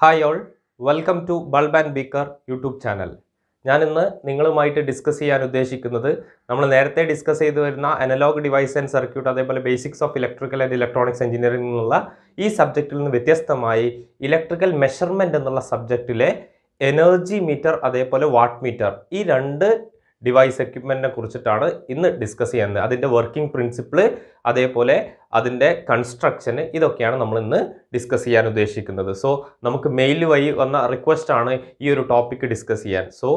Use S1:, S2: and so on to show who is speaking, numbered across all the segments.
S1: Hi all. Welcome to bulb and beaker YouTube channel. ഞാനിന്ന് നിങ്ങളുമായിട്ട് discuss ചെയ്യാൻ ഉദ്ദേശിക്കുന്നത് നമ്മൾ നേരത്തെ ഡിസ്കസ് ചെയ്തു വരുന്ന അനലോഗ് ഡിവൈസ് ആൻഡ് സർക്യൂട്ട് അതേപോലെ basics of electrical and electronics engineering എന്നുള്ള ഈ സബ്ജക്റ്റിൽ നിന്ന് വ്യത്യസ്തമായി ഇലക്ട്രിക്കൽ മെഷർമെന്റ് എന്നുള്ള സബ്ജക്റ്റിലെ എനർജി മീറ്റർ അതേപോലെ വാട്ട് മീറ്റർ ഈ രണ്ട് ഡിവൈസ് എക്യുപ്മെന്റിനെ കുറിച്ചിട്ടാണ് ഇന്ന് ഡിസ്കസ് ചെയ്യുന്നത്. അതിന്റെ വർക്കിംഗ് പ്രിൻസിപ്പിൾ അതേപോലെ അതിന്റെ കൺസ്ട്രക്ഷൻ ഇതൊക്കെയാണ് നമ്മൾ ഇന്ന് ഡിസ്കസ് ചെയ്യാൻ ഉദ്ദേശിക്കുന്നത്. സോ നമുക്ക് മെയിൽ വഴി വന്ന റിക്വസ്റ്റാണ് ഈ ഒരു ടോപ്പിക്ക് ഡിസ്കസ് ചെയ്യാൻ. സോ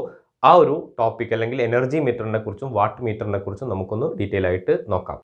S1: ആ ഒരു ടോപ്പിക് അല്ലെങ്കിൽ എനർജി മീറ്ററിനെ കുറിച്ചും വാട്ട് മീറ്ററിനെ കുറിച്ചും നമുക്കൊന്ന് ഡീറ്റെയിൽ ആയിട്ട് നോക്കാം.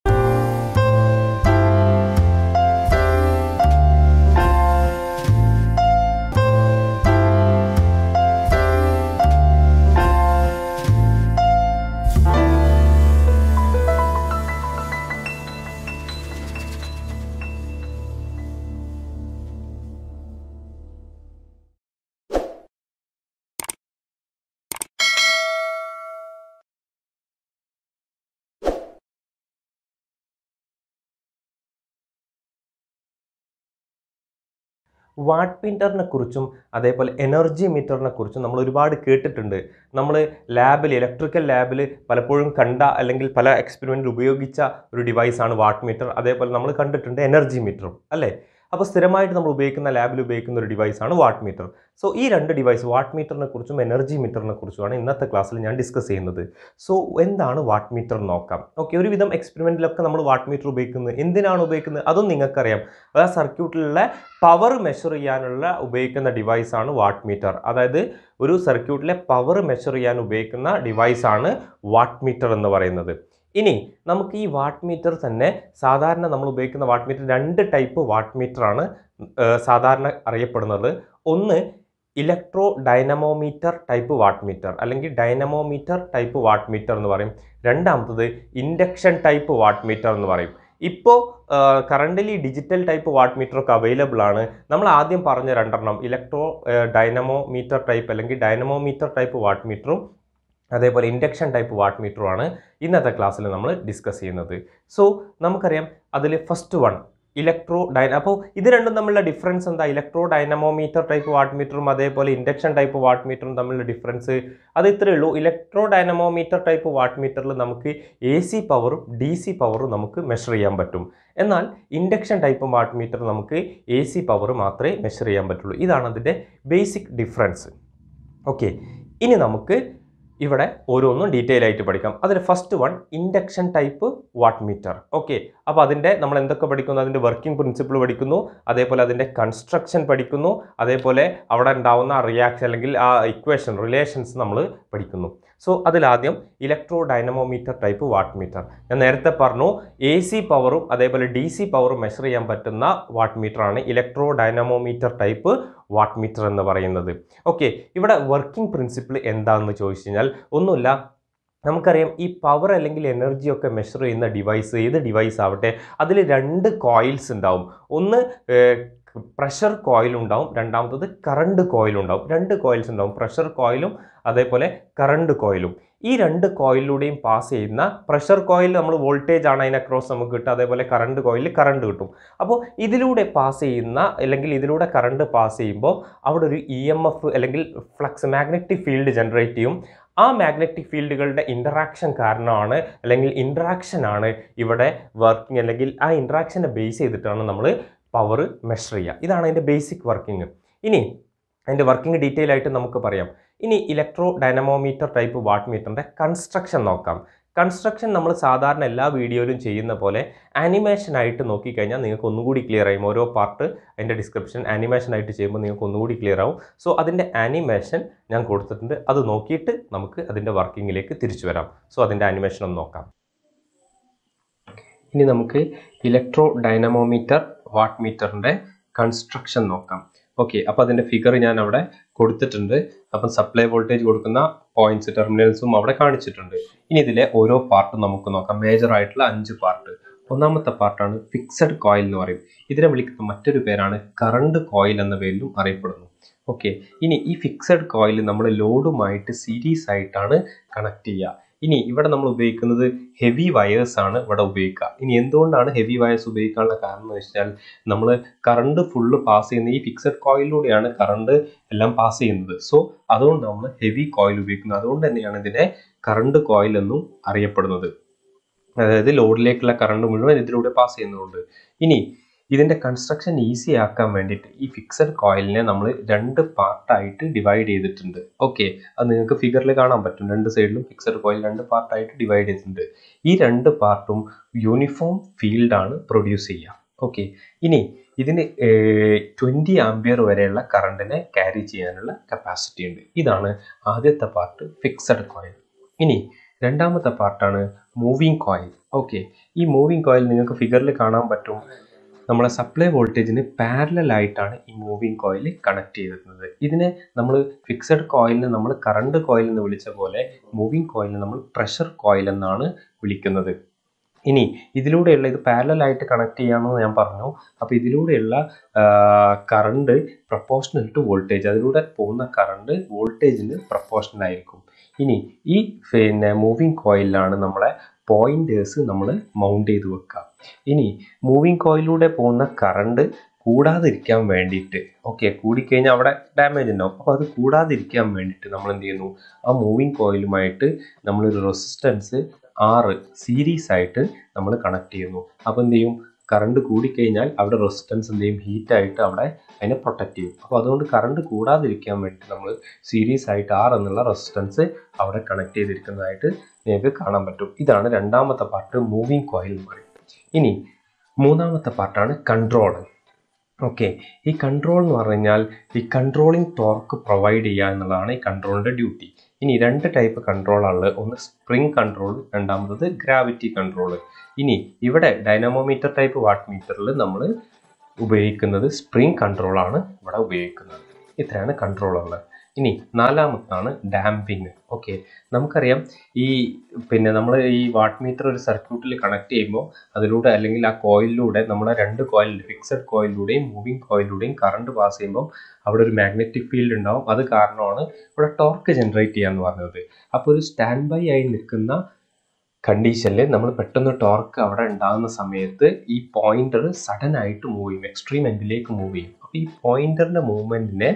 S1: വാട്ട് മീറ്ററിനെ കുറിച്ചും അതേപോലെ എനർജി മീറ്ററിനെ കുറിച്ചും നമ്മൾ ഒരുപാട് കേട്ടിട്ടുണ്ട്. നമ്മൾ ലാബിൽ ഇലക്ട്രിക്കൽ ലാബിൽ പലപ്പോഴും കണ്ട അല്ലെങ്കിൽ പല എക്സ്പെരിമെന്റിൽ ഉപയോഗിച്ച ഒരു ഡിവൈസാണ് വാട്ട് മീറ്റർ അതേപോലെ നമ്മൾ കണ്ടിട്ടുണ്ട് എനർജി മീറ്ററും അല്ലേ? അപ്പോൾ സ്ഥിരമായിട്ട് നമ്മൾ ഉപയോഗിക്കുന്ന ലാബിൽ ഉപയോഗിക്കുന്ന ഒരു ഡിവൈസാണ് വാട്ട് മീറ്റർ. സോ ഈ രണ്ട് ഡിവൈസ് വാട്ട് മീറ്ററിനെ കുറിച്ചും എനർജി മീറ്ററിനെ കുറിച്ചുമാണ് ഇന്നത്തെ ക്ലാസ്സിൽ ഞാൻ ഡിസ്കസ് ചെയ്യുന്നത്. സോ എന്താണ് വാട്ട് മീറ്റർ നോക്കാം? ഓക്കെ ഒരുവിധം എക്സ്പെരിമെന്റിലൊക്കെ നമ്മൾ വാട്ട് മീറ്റർ ഉപയോഗിക്കുന്നത് എന്തിനാണ് ഉപയോഗിക്കുന്നത്? അതും നിങ്ങൾക്കറിയാം. ആ സർക്യൂട്ടിലുള്ള പവർ മെഷർ ചെയ്യാനുള്ള ഉപയോഗിക്കുന്ന ഡിവൈസാണ് വാട്ട് മീറ്റർ. അതായത് ഒരു സർക്യൂട്ടിലെ പവർ മെഷർ ചെയ്യാൻ ഉപയോഗിക്കുന്ന ഡിവൈസാണ് വാട്ട് മീറ്റർ എന്ന് പറയുന്നത്. ഇനി നമുക്ക് ഈ വാട്ട് മീറ്റർ തന്നെ സാധാരണ നമ്മൾ ഉപയോഗിക്കുന്ന വാട്ട് മീറ്റർ രണ്ട് ടൈപ്പ് വാട്ട് മീറ്ററാണ് സാധാരണ അറിയപ്പെടുന്നത്. ഒന്ന് electro dynamometer type watt meter അല്ലെങ്കിൽ ഡൈനമോമീറ്റർ ടൈപ്പ് വാട്ട് മീറ്റർ എന്ന് പറയും. രണ്ടാമത്തത് ഇൻഡക്ഷൻ ടൈപ്പ് വാട്ട് മീറ്റർ എന്ന് പറയും. ഇപ്പോൾ currently digital type watt meter ഒക്കെ അവൈലബിൾ ആണ്. നമ്മൾ ആദ്യം പറഞ്ഞ രണ്ടെണ്ണം ഇലക്ട്രോ ഡൈനമോ മീറ്റർ ടൈപ്പ് അല്ലെങ്കിൽ ഡൈനമോ മീറ്റർ ടൈപ്പ് വാട്ട് മീറ്ററും അതേപോലെ ഇൻഡക്ഷൻ ടൈപ്പ് വാട്ട് മീറ്ററുമാണ് ഇന്നത്തെ ക്ലാസ്സിൽ നമ്മൾ ഡിസ്കസ് ചെയ്യുന്നത്. സോ നമുക്കറിയാം അതിൽ ഫസ്റ്റ് വൺ ഇലക്ട്രോ ഡൈന അപ്പോൾ ഇത് രണ്ടും തമ്മിലുള്ള ഡിഫറൻസ് എന്താ? ഇലക്ട്രോ ഡൈനമോമീറ്റർ ടൈപ്പ് വാട്ട് മീറ്ററും അതേപോലെ ഇൻഡക്ഷൻ ടൈപ്പ് വാട്ട് മീറ്ററും തമ്മിലുള്ള ഡിഫറൻസ് അത് ഇത്രയേ ഉള്ളൂ. ഇലക്ട്രോ ഡൈനമോമീറ്റർ ടൈപ്പ് വാട്ട് മീറ്ററിൽ നമുക്ക് എ സി പവറും ഡി സി പവറും നമുക്ക് മെഷർ ചെയ്യാൻ പറ്റും. എന്നാൽ ഇൻഡക്ഷൻ ടൈപ്പ് വാട്ട് മീറ്റർ നമുക്ക് എ സി പവർ മാത്രമേ മെഷർ ചെയ്യാൻ പറ്റുള്ളൂ. ഇതാണ് അതിന്റെ ബേസിക് ഡിഫറൻസ് ഓക്കെ ഇനി നമുക്ക് ഇവിടെ ഓരോന്നും ഡീറ്റെയിൽ ആയിട്ട് പഠിക്കാം. അതിൽ first one induction type watt meter okay അപ്പോൾ അതിന്റെ നമ്മൾ എന്തൊക്കെ പഠിക്കുന്നു? അതിന്റെ വർക്കിംഗ് പ്രിൻസിപ്പിൾ പഠിക്കുന്നു. അതേപോലെ അതിന്റെ കൺസ്ട്രക്ഷൻ പഠിക്കുന്നു. അതേപോലെ അവിടെ ഉണ്ടാവുന്ന റിയാക്ഷൻ അല്ലെങ്കിൽ ആ ഇക്വേഷൻ റിലേഷൻസ് നമ്മൾ പഠിക്കുന്നു. So അതിലാദ്യം electro dynamometer type watt meter ഞാൻ നേരത്തെ പറഞ്ഞു എ സി പവറും അതേപോലെ ഡി സി പവറും മെഷർ ചെയ്യാൻ പറ്റുന്ന വാട്ട് മീറ്ററാണ് electro dynamometer type watt meter എന്ന് പറയുന്നത്. ഓക്കെ ഇവിടെ വർക്കിംഗ് പ്രിൻസിപ്പിൾ എന്താണെന്ന് ചോദിച്ചു കഴിഞ്ഞാൽ ഒന്നുമില്ല. നമുക്കറിയാം ഈ പവർ അല്ലെങ്കിൽ എനർജി ഒക്കെ മെഷർ ചെയ്യുന്ന ഡിവൈസ് ഏത് ഡിവൈസ് ആവട്ടെ അതിൽ രണ്ട് കോയിൽസ് ഉണ്ടാവും. ഒന്ന് പ്രഷർ കോയിൽ ഉണ്ടാവും രണ്ടാമത്തത് കറണ്ട് കോയിൽ ഉണ്ടാവും. രണ്ട് കോയിൽസ് ഉണ്ടാവും പ്രഷർ കോയിലും അതേപോലെ കറണ്ട് കോയിലും ഈ രണ്ട് കോയിലൂടെയും പാസ് ചെയ്യുന്ന പ്രഷർ കോയിൽ നമ്മൾ വോൾട്ടേജ് ആണ് അതിന് അക്രോസ് നമുക്ക് കിട്ടുക അതേപോലെ കറണ്ട് കോയിലിൽ കറണ്ട് കിട്ടും. അപ്പോൾ ഇതിലൂടെ പാസ് ചെയ്യുന്ന അല്ലെങ്കിൽ ഇതിലൂടെ കറണ്ട് പാസ് ചെയ്യുമ്പോൾ അവിടെ ഒരു ഇ എം എഫ് അല്ലെങ്കിൽ ഫ്ലക്സ് മാഗ്നറ്റിക് ഫീൽഡ് ജനറേറ്റ് ചെയ്യും. ആ മാഗ്നറ്റിക് ഫീൽഡുകളുടെ ഇന്ററാക്ഷൻ കാരണമാണ് അല്ലെങ്കിൽ ഇൻട്രാക്ഷൻ ആണ് ഇവിടെ വർക്കിംഗ് അല്ലെങ്കിൽ ആ ഇൻട്രാക്ഷനെ ബേസ് ചെയ്തിട്ടാണ് നമ്മൾ പവർ മെഷർ ചെയ്യുക. ഇതാണ് അതിന്റെ ബേസിക് വർക്കിംഗ് ഇനി അതിന്റെ വർക്കിംഗ് ഡീറ്റെയിൽ ആയിട്ട് നമുക്ക് പറയാം. ഇനി ഇലക്ട്രോ ഡൈനമോമീറ്റർ ടൈപ്പ് വാട്ട് മീറ്ററിന്റെ കൺസ്ട്രക്ഷൻ നോക്കാം. കൺസ്ട്രക്ഷൻ നമ്മൾ സാധാരണ എല്ലാ വീഡിയോയിലും ചെയ്യുന്ന പോലെ ആനിമേഷനായിട്ട് നോക്കിക്കഴിഞ്ഞാൽ നിങ്ങൾക്ക് ഒന്നുകൂടി ക്ലിയർ ആയും. ഓരോ പാർട്ട് അതിന്റെ ഡിസ്ക്രിപ്ഷൻ ആനിമേഷനായിട്ട് ചെയ്യുമ്പോൾ നിങ്ങൾക്ക് ഒന്നുകൂടി ക്ലിയർ ആവും. സോ അതിന്റെ ആനിമേഷൻ ഞാൻ കൊടുത്തിട്ടുണ്ട്. അത് നോക്കിയിട്ട് നമുക്ക് അതിന്റെ വർക്കിങ്ങിലേക്ക് തിരിച്ചു വരാം. സോ അതിന്റെ ആനിമേഷൻ ഒന്ന് നോക്കാം. ഇനി നമുക്ക് ഇലക്ട്രോ ഡൈനമോമീറ്റർ വാട്ട് മീറ്ററിന്റെ കൺസ്ട്രക്ഷൻ നോക്കാം. ഓക്കെ അപ്പോൾ അതിന്റെ ഫിഗർ ഞാൻ അവിടെ കൊടുത്തിട്ടുണ്ട്. അപ്പം സപ്ലൈ വോൾട്ടേജ് കൊടുക്കുന്ന പോയിന്റ്സ് ടെർമിനൽസും അവിടെ കാണിച്ചിട്ടുണ്ട്. ഇനി ഇതിലെ ഓരോ പാർട്ടും നമുക്ക് നോക്കാം. മേജർ ആയിട്ടുള്ള അഞ്ച് പാർട്ട് ഒന്നാമത്തെ പാർട്ടാണ് ഫിക്സഡ് കോയിൽ എന്ന് പറയും. ഇതിനെ വിളിക്കുന്ന മറ്റൊരു പേരാണ് കറണ്ട് കോയിൽ എന്ന പേരിലും അറിയപ്പെടുന്നു. ഓക്കെ ഇനി ഈ ഫിക്സഡ് കോയിൽ നമ്മൾ ലോഡുമായിട്ട് സീരീസ് ആയിട്ടാണ് കണക്ട് ചെയ്യുക. ഇനി ഇവിടെ നമ്മൾ ഉപയോഗിക്കുന്നത് ഹെവി വയേഴ്സ് ആണ് ഇവിടെ ഉപയോഗിക്കുക. ഇനി എന്തുകൊണ്ടാണ് ഹെവി വയേഴ്സ് ഉപയോഗിക്കാനുള്ള കാരണം എന്ന് വെച്ചാൽ നമ്മൾ കറണ്ട് ഫുള്ള് പാസ് ചെയ്യുന്ന ഈ ഫിക്സഡ് കോയിലൂടെയാണ് കറണ്ട് എല്ലാം പാസ് ചെയ്യുന്നത്. സോ അതുകൊണ്ട് നമ്മൾ ഹെവി കോയിൽ ഉപയോഗിക്കുന്നത് അതുകൊണ്ട് തന്നെയാണ് ഇതിനെ കറണ്ട് കോയിൽ എന്നും അറിയപ്പെടുന്നത്. അതായത് ലോഡിലേക്കുള്ള കറണ്ട് മുഴുവൻ ഇതിലൂടെ പാസ് ചെയ്യുന്നതുകൊണ്ട് ഇനി ഇതിന്റെ കൺസ്ട്രക്ഷൻ ഈസി ആക്കാൻ വേണ്ടിയിട്ട് ഈ ഫിക്സഡ് കോയിലിനെ നമ്മൾ രണ്ട് പാർട്ടായിട്ട് ഡിവൈഡ് ചെയ്തിട്ടുണ്ട്. ഓക്കെ അത് നിങ്ങൾക്ക് ഫിഗറിൽ കാണാൻ പറ്റും. രണ്ട് സൈഡിലും ഫിക്സഡ് കോയിൽ രണ്ട് പാർട്ടായിട്ട് ഡിവൈഡ് ചെയ്തിട്ടുണ്ട്. ഈ രണ്ട് പാർട്ടും യൂണിഫോം ഫീൽഡാണ് പ്രൊഡ്യൂസ് ചെയ്യുക. ഓക്കെ ഇനി ഇതിന് ട്വന്റി ആംബിയർ വരെയുള്ള കറണ്ടിനെ ക്യാരി ചെയ്യാനുള്ള കപ്പാസിറ്റി ഉണ്ട്. ഇതാണ് ആദ്യത്തെ പാർട്ട് ഫിക്സഡ് കോയിൽ ഇനി രണ്ടാമത്തെ പാർട്ടാണ് മൂവിങ് കോയിൽ ഓക്കെ ഈ മൂവിങ് കോയിൽ നിങ്ങൾക്ക് ഫിഗറിൽ കാണാൻ പറ്റും. നമ്മളെ സപ്ലൈ വോൾട്ടേജിന് പാരലായിട്ടാണ് ഈ മൂവിങ് കോയിൽ കണക്ട് ചെയ്തിരുന്നത്. ഇതിനെ നമ്മൾ ഫിക്സഡ് കോയിലിനെ നമ്മൾ കറണ്ട് കോയിൽ എന്ന് വിളിച്ച പോലെ മൂവിങ് കോയിലിനെ നമ്മൾ പ്രഷർ കോയിൽ എന്നാണ് വിളിക്കുന്നത്. ഇനി ഇതിലൂടെയുള്ള ഇത് പാരലായിട്ട് കണക്ട് ചെയ്യാമെന്ന് ഞാൻ പറഞ്ഞു. അപ്പോൾ ഇതിലൂടെയുള്ള കറണ്ട് പ്രപ്പോർഷണൽ ടു വോൾട്ടേജ് അതിലൂടെ പോകുന്ന കറണ്ട് വോൾട്ടേജിന് പ്രപ്പോർഷണൽ ആയിരിക്കും. ഇനി ഈ പിന്നെ മൂവിങ് കോയിലാണ് നമ്മളെ പോയിന്റേഴ്സ് നമ്മൾ മൗണ്ട് ചെയ്ത് വെക്കുക ഇനി മൂവിങ് കോയിലൂടെ പോകുന്ന കറണ്ട് കൂടാതിരിക്കാൻ വേണ്ടിയിട്ട് ഓക്കെ കൂടിക്കഴിഞ്ഞാൽ അവിടെ ഡാമേജ് ഉണ്ടാവും. അപ്പോൾ അത് കൂടാതിരിക്കാൻ വേണ്ടിയിട്ട് നമ്മൾ എന്ത് ചെയ്യുന്നു? ആ മൂവിങ് കോയിലുമായിട്ട് നമ്മളൊരു റെസിസ്റ്റൻസ് ആറ് സീരീസ് ആയിട്ട് നമ്മൾ കണക്ട് ചെയ്യുന്നു. അപ്പോൾ എന്ത് ചെയ്യും? കറണ്ട് കൂടിക്കഴിഞ്ഞാൽ അവിടെ റെസിസ്റ്റൻസ് എന്ത് ചെയ്യും ഹീറ്റ് ആയിട്ട് അവിടെ അതിനെ പ്രൊട്ടക്റ്റ് ചെയ്യും. അപ്പോൾ അതുകൊണ്ട് കറണ്ട് കൂടാതിരിക്കാൻ വേണ്ടി നമ്മൾ സീരീസ് ആയിട്ട് ആർ എന്നുള്ള റെസിസ്റ്റൻസ് അവിടെ കണക്ട് ചെയ്തിരിക്കുന്നതായിട്ട് നിങ്ങൾക്ക് കാണാൻ പറ്റും. ഇതാണ് രണ്ടാമത്തെ പാർട്ട് മൂവിങ് കോയിൽ എന്ന് പറയും. ഇനി മൂന്നാമത്തെ പാർട്ടാണ് കൺട്രോൾ ഓക്കെ ഈ കൺട്രോൾ എന്ന് പറഞ്ഞു കഴിഞ്ഞാൽ ഈ കൺട്രോളിങ് ടോർക്ക് പ്രൊവൈഡ് ചെയ്യുക എന്നുള്ളതാണ് ഈ കൺട്രോളിന്റെ ഡ്യൂട്ടി ഇനി രണ്ട് ടൈപ്പ് കൺട്രോളാണ് ഒന്ന് സ്പ്രിംഗ് കൺട്രോൾ രണ്ടാമത്തത് ഗ്രാവിറ്റി കൺട്രോൾ ഇനി ഇവിടെ ഡൈനാമോമീറ്റർ ടൈപ്പ് വാട്ട് മീറ്ററിൽ നമ്മൾ ഉപയോഗിക്കുന്നത് സ്പ്രിംഗ് കൺട്രോളാണ് ഇവിടെ ഉപയോഗിക്കുന്നത്. ഇത്രയാണ് കൺട്രോളുള്ളത് ഇനി നാലാമത്താണ് ഡാമ്പിങ് ഓക്കെ നമുക്കറിയാം ഈ പിന്നെ നമ്മൾ ഈ വാട്ട് മീറ്റർ ഒരു സർക്യൂട്ടിൽ കണക്ട് ചെയ്യുമ്പോൾ അതിലൂടെ അല്ലെങ്കിൽ ആ കോയിലിലൂടെ നമ്മളെ രണ്ട് കോയിൽ ഫിക്സഡ് കോയിലിലൂടെയും മൂവിങ് കോയിലൂടെയും കറണ്ട് പാസ് ചെയ്യുമ്പോൾ അവിടെ ഒരു മാഗ്നറ്റിക് ഫീൽഡ് ഉണ്ടാവും. അത് കാരണമാണ് ഇവിടെ ടോർക്ക് ജനറേറ്റ് ചെയ്യാന്ന് പറഞ്ഞത്. അപ്പോൾ ഒരു സ്റ്റാൻഡ് ബൈ ആയി നിൽക്കുന്ന കണ്ടീഷനിൽ നമ്മൾ പെട്ടെന്ന് ടോർക്ക് അവിടെ ഉണ്ടാകുന്ന സമയത്ത് ഈ പോയിന്റർ സഡൻ ആയിട്ട് മൂവ് ചെയ്യും എക്സ്ട്രീം എൻഡിലേക്ക് മൂവ് ചെയ്യും. ഈ പോയിന്ററിന്റെ മൂവ്മെന്റിനെ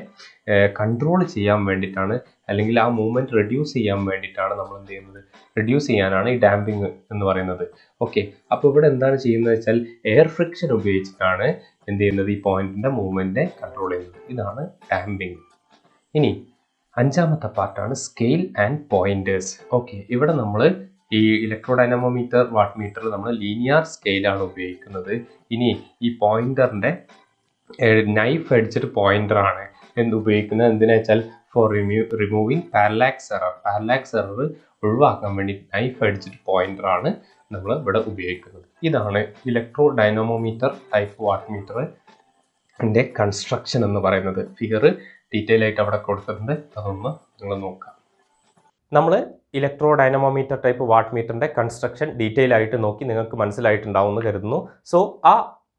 S1: കൺട്രോൾ ചെയ്യാൻ വേണ്ടിയിട്ടാണ് അല്ലെങ്കിൽ ആ മൂവ്മെന്റ് റെഡ്യൂസ് ചെയ്യാൻ വേണ്ടിയിട്ടാണ് നമ്മൾ എന്ത് ചെയ്യുന്നത്? റെഡ്യൂസ് ചെയ്യാനാണ് ഈ ഡാമ്പിങ് എന്ന് പറയുന്നത്. ഓക്കെ അപ്പോൾ ഇവിടെ എന്താണ് ചെയ്യുന്നത് വെച്ചാൽ എയർ ഫ്രിക്ഷൻ ഉപയോഗിച്ചിട്ടാണ് എന്ത് ചെയ്യുന്നത്? ഈ പോയിന്റിന്റെ മൂവ്മെന്റിനെ കൺട്രോൾ ചെയ്യുന്നത്. ഇതാണ് ഡാമ്പിങ് ഇനി അഞ്ചാമത്തെ പാർട്ടാണ് സ്കെയിൽ ആൻഡ് പോയിന്റേഴ്സ് ഓക്കെ ഇവിടെ നമ്മൾ ഈ ഇലക്ട്രോഡൈനമോമീറ്റർ വാട്ട് മീറ്റർ നമ്മൾ ലീനിയർ സ്കെയിലാണ് ഉപയോഗിക്കുന്നത്. ഇനി ഈ പോയിന്ററിന്റെ നൈഫ് അടിച്ചിട്ട് ആണ് എന്ത് ഉപയോഗിക്കുന്നത്? എന്തിനാ വെച്ചാൽ for റിമ്യൂ removing parallax error parallax error ഒഴിവാക്കാൻ വേണ്ടി നൈഫ് അടിച്ചിട്ട് ആണ് നമ്മൾ ഇവിടെ ഉപയോഗിക്കുന്നത്. ഇതാണ് electro dynamometer type watt meter ഇതിന്റെ കൺസ്ട്രക്ഷൻ എന്ന് പറയുന്നത്. ഫിഗർ ഡീറ്റെയിൽ ആയിട്ട് അവിടെ കൊടുത്തിട്ടുണ്ട്. അതൊന്ന് നിങ്ങൾ നോക്കാം. നമ്മൾ ഇലക്ട്രോ ഡൈനമോമീറ്റർ ടൈപ്പ് വാട്ട് മീറ്ററിന്റെ കൺസ്ട്രക്ഷൻ ഡീറ്റെയിൽ ആയിട്ട് നോക്കി നിങ്ങൾക്ക് മനസ്സിലായിട്ടുണ്ടാവും എന്ന് കരുതുന്നു. സോ ആ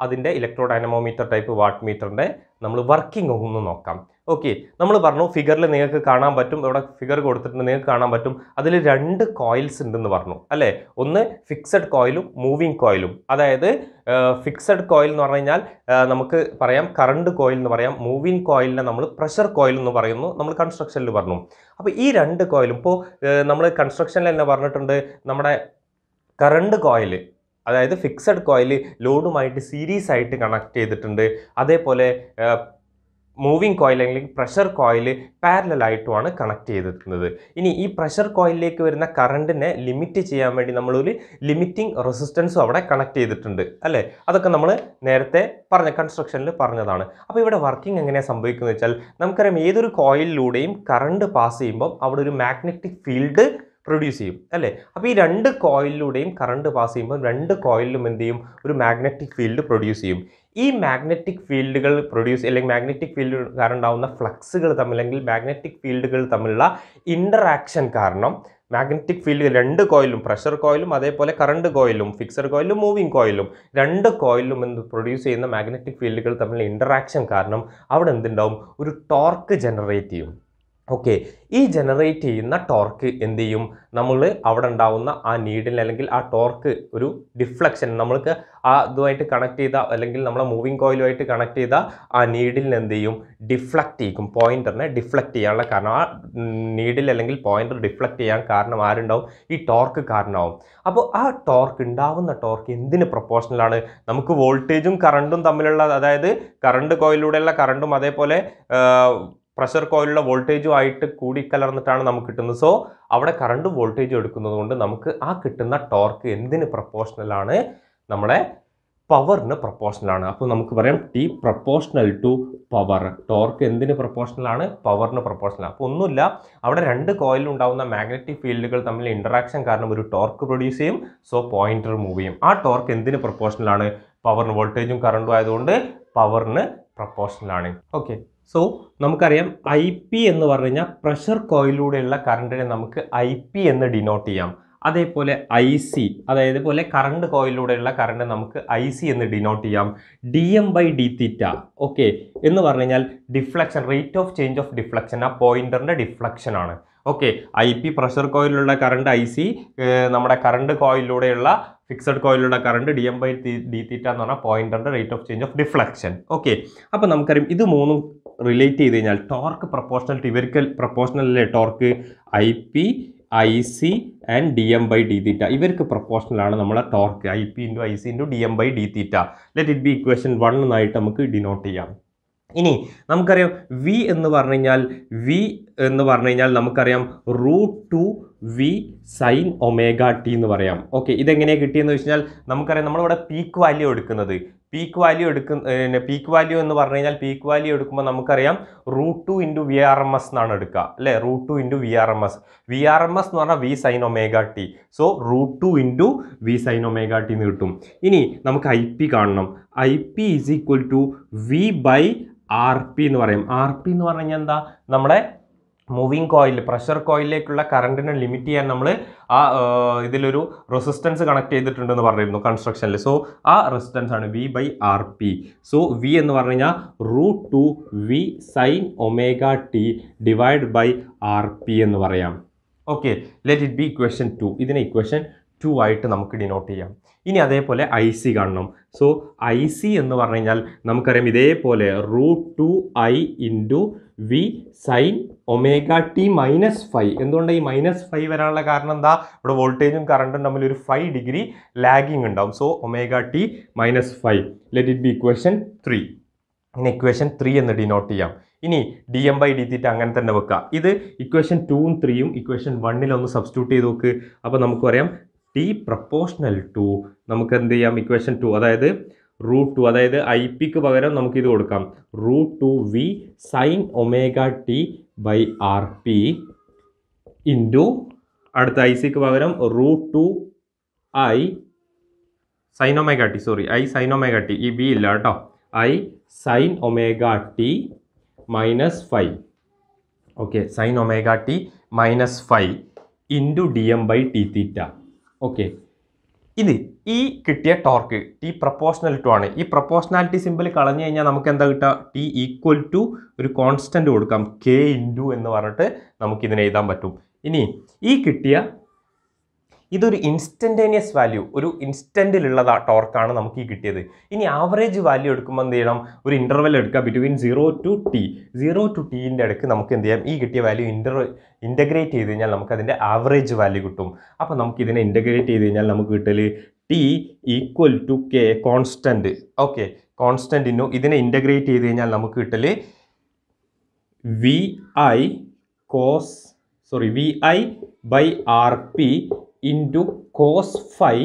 S1: അതിന്റെ ഇലക്ട്രോ ഡൈനമോമീറ്റർ ടൈപ്പ് വാട്ട് മീറ്ററിന്റെ നമ്മൾ വർക്കിംഗ് ഒന്ന് നോക്കാം. ഓക്കെ നമ്മൾ പറഞ്ഞു ഫിഗറിൽ നിങ്ങൾക്ക് കാണാൻ പറ്റും ഇവിടെ ഫിഗർ കൊടുത്തിട്ടുണ്ട് നിങ്ങൾക്ക് കാണാൻ പറ്റും. അതിൽ രണ്ട് കോയിൽസ് ഉണ്ടെന്ന് പറഞ്ഞു അല്ലേ? ഒന്ന് ഫിക്സഡ് കോയിലും മൂവിങ് കോയിലും അതായത് ഫിക്സഡ് കോയിൽ എന്ന് പറഞ്ഞു കഴിഞ്ഞാൽ നമുക്ക് പറയാം കറണ്ട് കോയിൽ എന്ന് പറയാം മൂവിങ് കോയിലിനെ നമ്മൾ പ്രഷർ കോയിൽ എന്ന് പറയുന്നു നമ്മൾ കൺസ്ട്രക്ഷനിൽ പറഞ്ഞു. അപ്പോൾ ഈ രണ്ട് കോയിലും ഇപ്പോൾ നമ്മൾ കൺസ്ട്രക്ഷനിൽ തന്നെ പറഞ്ഞിട്ടുണ്ട് നമ്മുടെ കറണ്ട് കോയിൽ അതായത് ഫിക്സഡ് കോയിൽ ലോഡുമായിട്ട് സീരീസ് ആയിട്ട് കണക്ട് ചെയ്തിട്ടുണ്ട്. അതേപോലെ മൂവിങ് കോയിൽ അല്ലെങ്കിൽ പ്രഷർ കോയിൽ പാരലായിട്ടുമാണ് കണക്ട് ചെയ്തിട്ടുള്ളത് ഇനി ഈ പ്രഷർ കോയിലിലേക്ക് വരുന്ന കറണ്ടിനെ ലിമിറ്റ് ചെയ്യാൻ വേണ്ടി നമ്മളൊരു ലിമിറ്റിംഗ് റെസിസ്റ്റൻസും അവിടെ കണക്ട് ചെയ്തിട്ടുണ്ട്. അല്ലേ? അതൊക്കെ നമ്മൾ നേരത്തെ പറഞ്ഞ കൺസ്ട്രക്ഷനിൽ പറഞ്ഞതാണ്. അപ്പോൾ ഇവിടെ വർക്കിംഗ് എങ്ങനെയാണ് സംഭവിക്കുന്നത് വെച്ചാൽ നമുക്കറിയാം ഏതൊരു കോയിലിലൂടെയും കറണ്ട് പാസ് ചെയ്യുമ്പോൾ അവിടെ ഒരു മാഗ്നറ്റിക് ഫീൽഡ് പ്രൊഡ്യൂസ് ചെയ്യും അല്ലേ? അപ്പോൾ ഈ രണ്ട് കോയിലിലൂടെയും കറണ്ട് പാസ് ചെയ്യുമ്പോൾ രണ്ട് കോയിലിലും എന്ത് ചെയ്യും? ഒരു മാഗ്നറ്റിക് ഫീൽഡ് പ്രൊഡ്യൂസ് ചെയ്യും. ഈ മാഗ്നറ്റിക് ഫീൽഡുകൾ പ്രൊഡ്യൂസ് അല്ലെങ്കിൽ മാഗ്നറ്റിക് ഫീൽഡ് കാരണം ഉണ്ടാവുന്ന ഫ്ലക്സുകൾ തമ്മിൽ അല്ലെങ്കിൽ മാഗ്നറ്റിക് ഫീൽഡുകൾ തമ്മിലുള്ള ഇന്ററാക്ഷൻ കാരണം മാഗ്നറ്റിക് ഫീൽഡ് രണ്ട് കോയിലും പ്രഷർ കോയിലും അതേപോലെ കറണ്ട് കോയിലും ഫിക്സഡ് കോയിലും മൂവിങ് കോയിലും രണ്ട് കോയിലും എന്ത് പ്രൊഡ്യൂസ് ചെയ്യുന്ന മാഗ്നറ്റിക് ഫീൽഡുകൾ തമ്മിലുള്ള ഇന്ററാക്ഷൻ കാരണം അവിടെ എന്തുണ്ടാവും? ഒരു ടോർക്ക് ജനറേറ്റ് ചെയ്യും. ഓക്കെ ഈ ജനറേറ്റ് ചെയ്യുന്ന ടോർക്ക് എന്ത് ചെയ്യും നമ്മൾ അവിടെ ഉണ്ടാവുന്ന ആ നീഡിൽ അല്ലെങ്കിൽ ആ ടോർക്ക് ഒരു ഡിഫ്ലക്ഷൻ നമ്മൾക്ക് ആ ഇതുമായിട്ട് കണക്ട് ചെയ്ത അല്ലെങ്കിൽ നമ്മളെ മൂവിങ് കോയിലുമായിട്ട് കണക്ട് ചെയ്ത ആ നീഡിലിന് എന്ത് ചെയ്യും ഡിഫ്ലക്റ്റ് ചെയ്യും പോയിന്ററിനെ ഡിഫ്ലക്റ്റ് ചെയ്യാനുള്ള കാരണം ആ നീഡിൽ അല്ലെങ്കിൽ പോയിന്റർ ഡിഫ്ലക്റ്റ് ചെയ്യാൻ കാരണം ആരുണ്ടാവും? ഈ ടോർക്ക് കാരണമാവും അപ്പോൾ ആ ടോർക്ക് ഉണ്ടാവുന്ന ടോർക്ക് എന്തിന് പ്രൊപ്പോർഷണലാണ് നമുക്ക് വോൾട്ടേജും കറണ്ടും തമ്മിലുള്ള അതായത് കറണ്ട് കോയിലൂടെയുള്ള കറണ്ടും അതേപോലെ പ്രഷർ കോയിലുള്ള വോൾട്ടേജും ആയിട്ട് കൂടി കലർന്നിട്ടാണ് നമുക്ക് കിട്ടുന്നത്. സോ അവിടെ കറണ്ടും വോൾട്ടേജും എടുക്കുന്നത് കൊണ്ട് നമുക്ക് ആ കിട്ടുന്ന ടോർക്ക് എന്തിന് പ്രപ്പോർഷണലാണ് നമ്മളെ പവറിന് പ്രപ്പോർഷണലാണ് അപ്പോൾ നമുക്ക് പറയാം T proportional to power torque എന്തിന് പ്രപ്പോർഷണലാണ് പവറിന് പ്രൊപ്പോഷണൽ അപ്പോൾ ഒന്നുമില്ല. അവിടെ രണ്ട് കോയിലിൽ ഉണ്ടാകുന്ന മാഗ്നറ്റിക് ഫീൽഡുകൾ തമ്മിൽ ഇൻട്രാക്ഷൻ കാരണം ഒരു ടോർക്ക് പ്രൊഡ്യൂസ് ചെയ്യും. സോ പോയിന്റർ മൂവ് ചെയ്യും. ആ ടോർക്ക് എന്തിന് പ്രപ്പോർഷണലാണ് പവറിന് വോൾട്ടേജും കറണ്ടും ആയതുകൊണ്ട് പവറിന് പ്രപ്പോർഷണലാണ് ഓക്കെ സോ നമുക്കറിയാം ഐ പി എന്ന് പറഞ്ഞു കഴിഞ്ഞാൽ പ്രഷർ കോയിലൂടെയുള്ള കറണ്ടിനെ നമുക്ക് ഐ പി എന്ന് ഡിനോട്ട് ചെയ്യാം. അതേപോലെ ഐ സി അതായത് പോലെ കറണ്ട് കോയിലൂടെയുള്ള കറണ്ട് നമുക്ക് ഐ സി എന്ന് ഡിനോട്ട് ചെയ്യാം. D M by D theta okay എന്ന് പറഞ്ഞു കഴിഞ്ഞാൽ deflection rate of change of deflection ആ പോയിന്ററിന്റെ ഡിഫ്ലക്ഷൻ ആണ്. ഓക്കെ ഐ പി പ്രഷർ കോയിലുള്ള കറണ്ട് ഐ സി നമ്മുടെ കറണ്ട് കോയിലൂടെയുള്ള fixed കോയിലുള്ള current D M by D theta എന്ന് പറഞ്ഞാൽ പോയിന്ററിന്റെ rate of change of deflection okay അപ്പോൾ നമുക്കറിയാം ഇത് മൂന്നും റിലേറ്റ് ചെയ്ത് കഴിഞ്ഞാൽ ടോർക്ക് പ്രപ്പോർഷണൽ ഇവർക്ക് അല്ലേ? Torque I P I C and D M by D theta ഇവർക്ക് ആണ് നമ്മളെ torque I P into I C into D M by D theta let it be equation one എന്നായിട്ട് നമുക്ക് denote ചെയ്യാം. ഇനി നമുക്കറിയാം V എന്ന് പറഞ്ഞു കഴിഞ്ഞാൽ വി എന്ന് പറഞ്ഞു കഴിഞ്ഞാൽ നമുക്കറിയാം root two V sine omega T എന്ന് പറയാം. ഓക്കെ ഇതെങ്ങനെയാണ് കിട്ടിയെന്ന് വെച്ച് കഴിഞ്ഞാൽ നമുക്കറിയാം നമ്മളിവിടെ പീക്ക് വാല്യൂ എടുക്കുന്നത്. പീക്ക് വാല്യൂ എടുക്കുന്ന പീക്ക് വാല്യൂ എന്ന് പറഞ്ഞു കഴിഞ്ഞാൽ പീക്ക് വാല്യൂ എടുക്കുമ്പോൾ നമുക്കറിയാം root two into V R M S എന്നാണ് എടുക്കുക. അല്ലേ? Root two into V R M S V R M S എന്ന് പറഞ്ഞാൽ V sine omega T so root two into V sine omega T എന്ന് കിട്ടും. ഇനി നമുക്ക് ഐ പി കാണണം. I P is equal to V by R P എന്ന് പറയും. R P എന്ന് പറഞ്ഞു കഴിഞ്ഞാൽ എന്താ? നമ്മുടെ മൂവിങ് കോയിൽ പ്രഷർ കോയിലേക്കുള്ള കറണ്ടിനെ ലിമിറ്റ് ചെയ്യാൻ നമ്മൾ ആ ഇതിലൊരു റെസിസ്റ്റൻസ് കണക്ട് ചെയ്തിട്ടുണ്ടെന്ന് പറഞ്ഞിരുന്നു കൺസ്ട്രക്ഷനിൽ സോ ആ റെസിസ്റ്റൻസ് ആണ് V by R P so V എന്ന് പറഞ്ഞു കഴിഞ്ഞാൽ root two V sine omega T divide by R P എന്ന് പറയാം. Okay let it be equation two ഇതിനെ ഇക്വേഷൻ ടു ആയിട്ട് നമുക്ക് ഡിനോട്ട് ചെയ്യാം. ഇനി അതേപോലെ ഐ സി കാണണം. സോ ഐ സി എന്ന് പറഞ്ഞു കഴിഞ്ഞാൽ നമുക്കറിയാം ഇതേപോലെ root two I into V sine omega T minus five എന്തുകൊണ്ട് ഈ മൈനസ് ഫൈവ് വരാനുള്ള കാരണം എന്താ? ഇവിടെ വോൾട്ടേജും കറണ്ടും തമ്മിൽ ഒരു ഫൈവ് ഡിഗ്രി ലാഗിങ് ഉണ്ടാവും. So omega T minus five let it be equation three ഇനി ഇക്വേഷൻ ത്രീ എന്ന് ഡിനോട്ട് ചെയ്യാം. ഇനി D M by D theta അങ്ങനെ തന്നെ വെക്കുക ഇത് ഇക്വേഷൻ ടൂവും ത്രീയും ഇക്വേഷൻ വണ്ണിലൊന്ന് സബ്സ്റ്റിറ്റ്യൂട്ട് ചെയ്ത് നോക്ക്. അപ്പോൾ നമുക്ക് പറയാം ടി പ്രപ്പോർഷണൽ ടു നമുക്ക് എന്ത് ചെയ്യാം? ഇക്വേഷൻ ടു അതായത് റൂട്ട് ടു അതായത് ഐ പിക്ക് പകരം നമുക്ക് ഇത് കൊടുക്കാം. Root two V sine omega T by R P into അടുത്ത ഐ സിക്ക് പകരം root two I sine omega T sorry I sine omega T ഈ ബി ഇല്ല കേട്ടോ. I sine omega T minus five okay sine omega T minus five into D M by T theta okay ഇത് ഈ കിട്ടിയ torque T proportional to ആണ്. ഈ proportionality simple കളഞ്ഞു കഴിഞ്ഞാൽ നമുക്ക് എന്താ കിട്ടുക? ടി ഈക്വൽ ടു ഒരു കോൺസ്റ്റന്റ് കൊടുക്കാം. കെ ഇന്റു എന്ന് പറഞ്ഞിട്ട് നമുക്കിതിനെഴുതാൻ എഴുതാൻ പറ്റും. ഇനി ഈ കിട്ടിയ ഇതൊരു ഇൻസ്റ്റന്റേനിയസ് വാല്യൂ ഒരു ഇൻസ്റ്റന്റിലുള്ള ടോർക്കാണ് നമുക്ക് ഈ കിട്ടിയത്. ഇനി ആവറേജ് വാല്യൂ എടുക്കുമ്പോൾ എന്ത് ചെയ്യണം? ഒരു ഇന്റർവെൽ എടുക്കുക. Between zero to T zero to ടീന്റെ അടുക്ക് നമുക്ക് എന്ത് ചെയ്യാം? ഈ കിട്ടിയ വാല്യൂ ഇന്റർ ഇന്റഗ്രേറ്റ് ചെയ്ത് കഴിഞ്ഞാൽ നമുക്ക് അതിന്റെ ആവറേജ് വാല്യൂ കിട്ടും. അപ്പോൾ നമുക്ക് ഇതിനെ ഇന്റഗ്രേറ്റ് ചെയ്ത് കഴിഞ്ഞാൽ നമുക്ക് കിട്ടൽ T equal to K constant okay കോൺസ്റ്റന്റിനു ഇതിനെ ഇന്റഗ്രേറ്റ് ചെയ്ത് കഴിഞ്ഞാൽ നമുക്ക് കിട്ടൽ V I cos sorry V I by R P into cos phi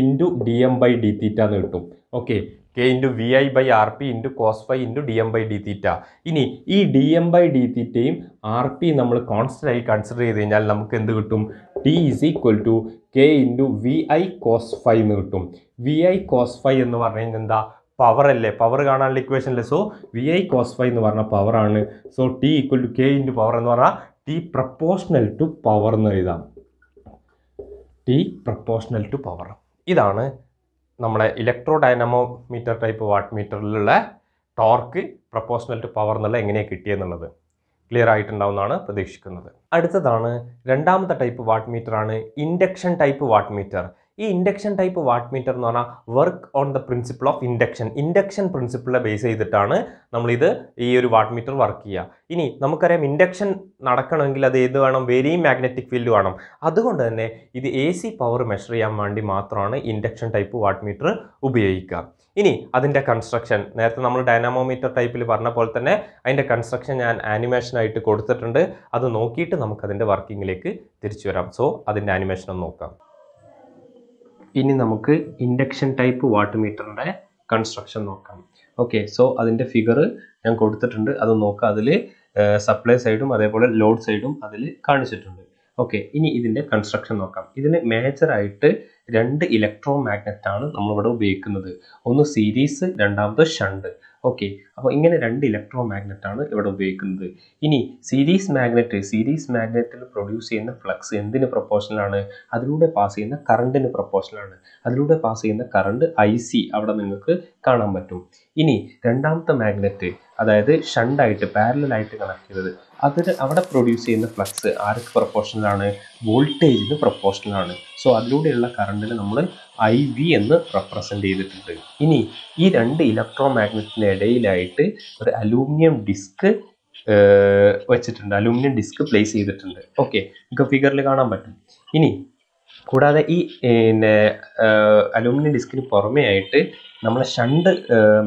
S1: into D M by D theta എന്ന് കിട്ടും. Okay K into V I by R P into cos phi into D M by D theta ഇനി ഈ D M by D തീറ്റയും R P നമ്മൾ constant ആയി consider ചെയ്ത് കഴിഞ്ഞാൽ നമുക്ക് എന്ത് കിട്ടും? T is equal to K into V I cos phi എന്ന് കിട്ടും. വി ഐ കോസ് ഫൈ എന്ന് പറഞ്ഞു കഴിഞ്ഞാൽ എന്താ? പവർ അല്ലേ? പവർ കാണാനുള്ള ഇക്വേഷൻ അല്ലേ? So V I cos phi എന്ന് പറഞ്ഞ പവറാണ് so T equal to K into power എന്ന് പറഞ്ഞാൽ ടി പ്രപ്പോർഷണൽ ടു പവർ എന്ന് എഴുതാം. ടി പ്രപ്പോർഷണൽ ടു പവർ ഇതാണ് നമ്മുടെ ഇലക്ട്രോ ഡൈനമോമീറ്റർ ടൈപ്പ് വാട്ട് മീറ്ററിലുള്ള ടോർക്ക് പ്രപ്പോർഷണൽ ടു പവർ എന്നുള്ള എങ്ങനെയാണ് കിട്ടിയെന്നുള്ളത് ക്ലിയർ ആയിട്ടുണ്ടാവുമെന്നാണ് പ്രതീക്ഷിക്കുന്നത്. അടുത്തതാണ് രണ്ടാമത്തെ ടൈപ്പ് വാട്ട് മീറ്റർ ആണ് ഇൻഡക്ഷൻ ടൈപ്പ് വാട്ട് മീറ്റർ ഈ ഇൻഡക്ഷൻ ടൈപ്പ് വാട്ട് മീറ്റർ എന്ന് പറഞ്ഞാൽ work on the principle of induction induction പ്രിൻസിപ്പിളെ base ചെയ്തിട്ടാണ് നമ്മളിത് ഈ ഒരു വാട്ട് മീറ്റർ വർക്ക് ചെയ്യുക. ഇനി നമുക്കറിയാം ഇൻഡക്ഷൻ നടക്കണമെങ്കിൽ അത് ഏത് വേണം? വെരി മാഗ്നറ്റിക് ഫീൽഡ് വേണം. അതുകൊണ്ട് തന്നെ ഇത് എ സി പവർ മെഷർ ചെയ്യാൻ വേണ്ടി മാത്രമാണ് ഇൻഡക്ഷൻ ടൈപ്പ് വാട്ട് മീറ്റർ ഉപയോഗിക്കുക. ഇനി അതിന്റെ കൺസ്ട്രക്ഷൻ നേരത്തെ നമ്മൾ ഡൈനാമോമീറ്റർ ടൈപ്പിൽ പറഞ്ഞ പോലെ തന്നെ അതിന്റെ കൺസ്ട്രക്ഷൻ ഞാൻ ആനിമേഷനായിട്ട് കൊടുത്തിട്ടുണ്ട്. അത് നോക്കിയിട്ട് നമുക്കതിന്റെ വർക്കിങ്ങിലേക്ക് തിരിച്ചു വരാം. സോ അതിന്റെ ആനിമേഷൻ ഒന്ന് നോക്കാം. ഇനി നമുക്ക് ഇൻഡക്ഷൻ ടൈപ്പ് വാട്ട് മീറ്ററിന്റെ കൺസ്ട്രക്ഷൻ നോക്കാം. ഓക്കെ സോ അതിന്റെ ഫിഗർ ഞാൻ കൊടുത്തിട്ടുണ്ട്. അത് നോക്കാം അതിൽ സപ്ലൈ സൈഡും അതേപോലെ ലോഡ് സൈഡും അതിൽ കാണിച്ചിട്ടുണ്ട്. ഓക്കെ ഇനി ഇതിന്റെ കൺസ്ട്രക്ഷൻ നോക്കാം. ഇതിന് മേജറായിട്ട് രണ്ട് ഇലക്ട്രോ മാഗ്നറ്റാണ് നമ്മളിവിടെ ഉപയോഗിക്കുന്നത്. ഒന്ന് സീരീസ് രണ്ടാമത് ഷണ്ട് ഓക്കെ അപ്പോൾ ഇങ്ങനെ രണ്ട് ഇലക്ട്രോ മാഗ്നറ്റ് ആണ് ഇവിടെ ഉപയോഗിക്കുന്നത്. ഇനി സീരീസ് മാഗ്നറ്റ് സീരീസ് മാഗ്നറ്റിൽ പ്രൊഡ്യൂസ് ചെയ്യുന്ന ഫ്ലക്സ് എന്തിന് പ്രൊപ്പോഷണലാണ് അതിലൂടെ പാസ് ചെയ്യുന്ന കറണ്ടിന് പ്രൊപ്പോഷണലാണ് അതിലൂടെ പാസ് ചെയ്യുന്ന കറണ്ട് ഐ സി അവിടെ നിങ്ങൾക്ക് കാണാൻ പറ്റും. ഇനി രണ്ടാമത്തെ മാഗ്നറ്റ് അതായത് ഷണ്ടായിട്ട് പാരലായിട്ട് കണക്ട് ചെയ്തത് അതിന് അവിടെ പ്രൊഡ്യൂസ് ചെയ്യുന്ന ഫ്ലക്സ് ആർക്ക് പ്രൊപ്പോഷണലാണ് വോൾട്ടേജിന് പ്രൊപ്പോഷണലാണ് സോ അതിലൂടെയുള്ള കറണ്ടിന് നമ്മൾ ഐ വി എന്ന് റെപ്രസെന്റ് ചെയ്തിട്ടുണ്ട്. ഇനി ഈ രണ്ട് ഇലക്ട്രോ മാഗ്നറ്റിന് ഇടയിലായിട്ട് ഒരു അലൂമിനിയം ഡിസ്ക് വെച്ചിട്ടുണ്ട്. അലൂമിനിയം ഡിസ്ക് പ്ലേസ് ചെയ്തിട്ടുണ്ട്. ഓക്കെ നമുക്ക് ഫിഗറിൽ കാണാൻ പറ്റും. ഇനി കൂടാതെ ഈ പിന്നെ അലൂമിനിയം ഡിസ്കിന് പുറമേ ആയിട്ട് നമ്മളെ ഷണ്ട്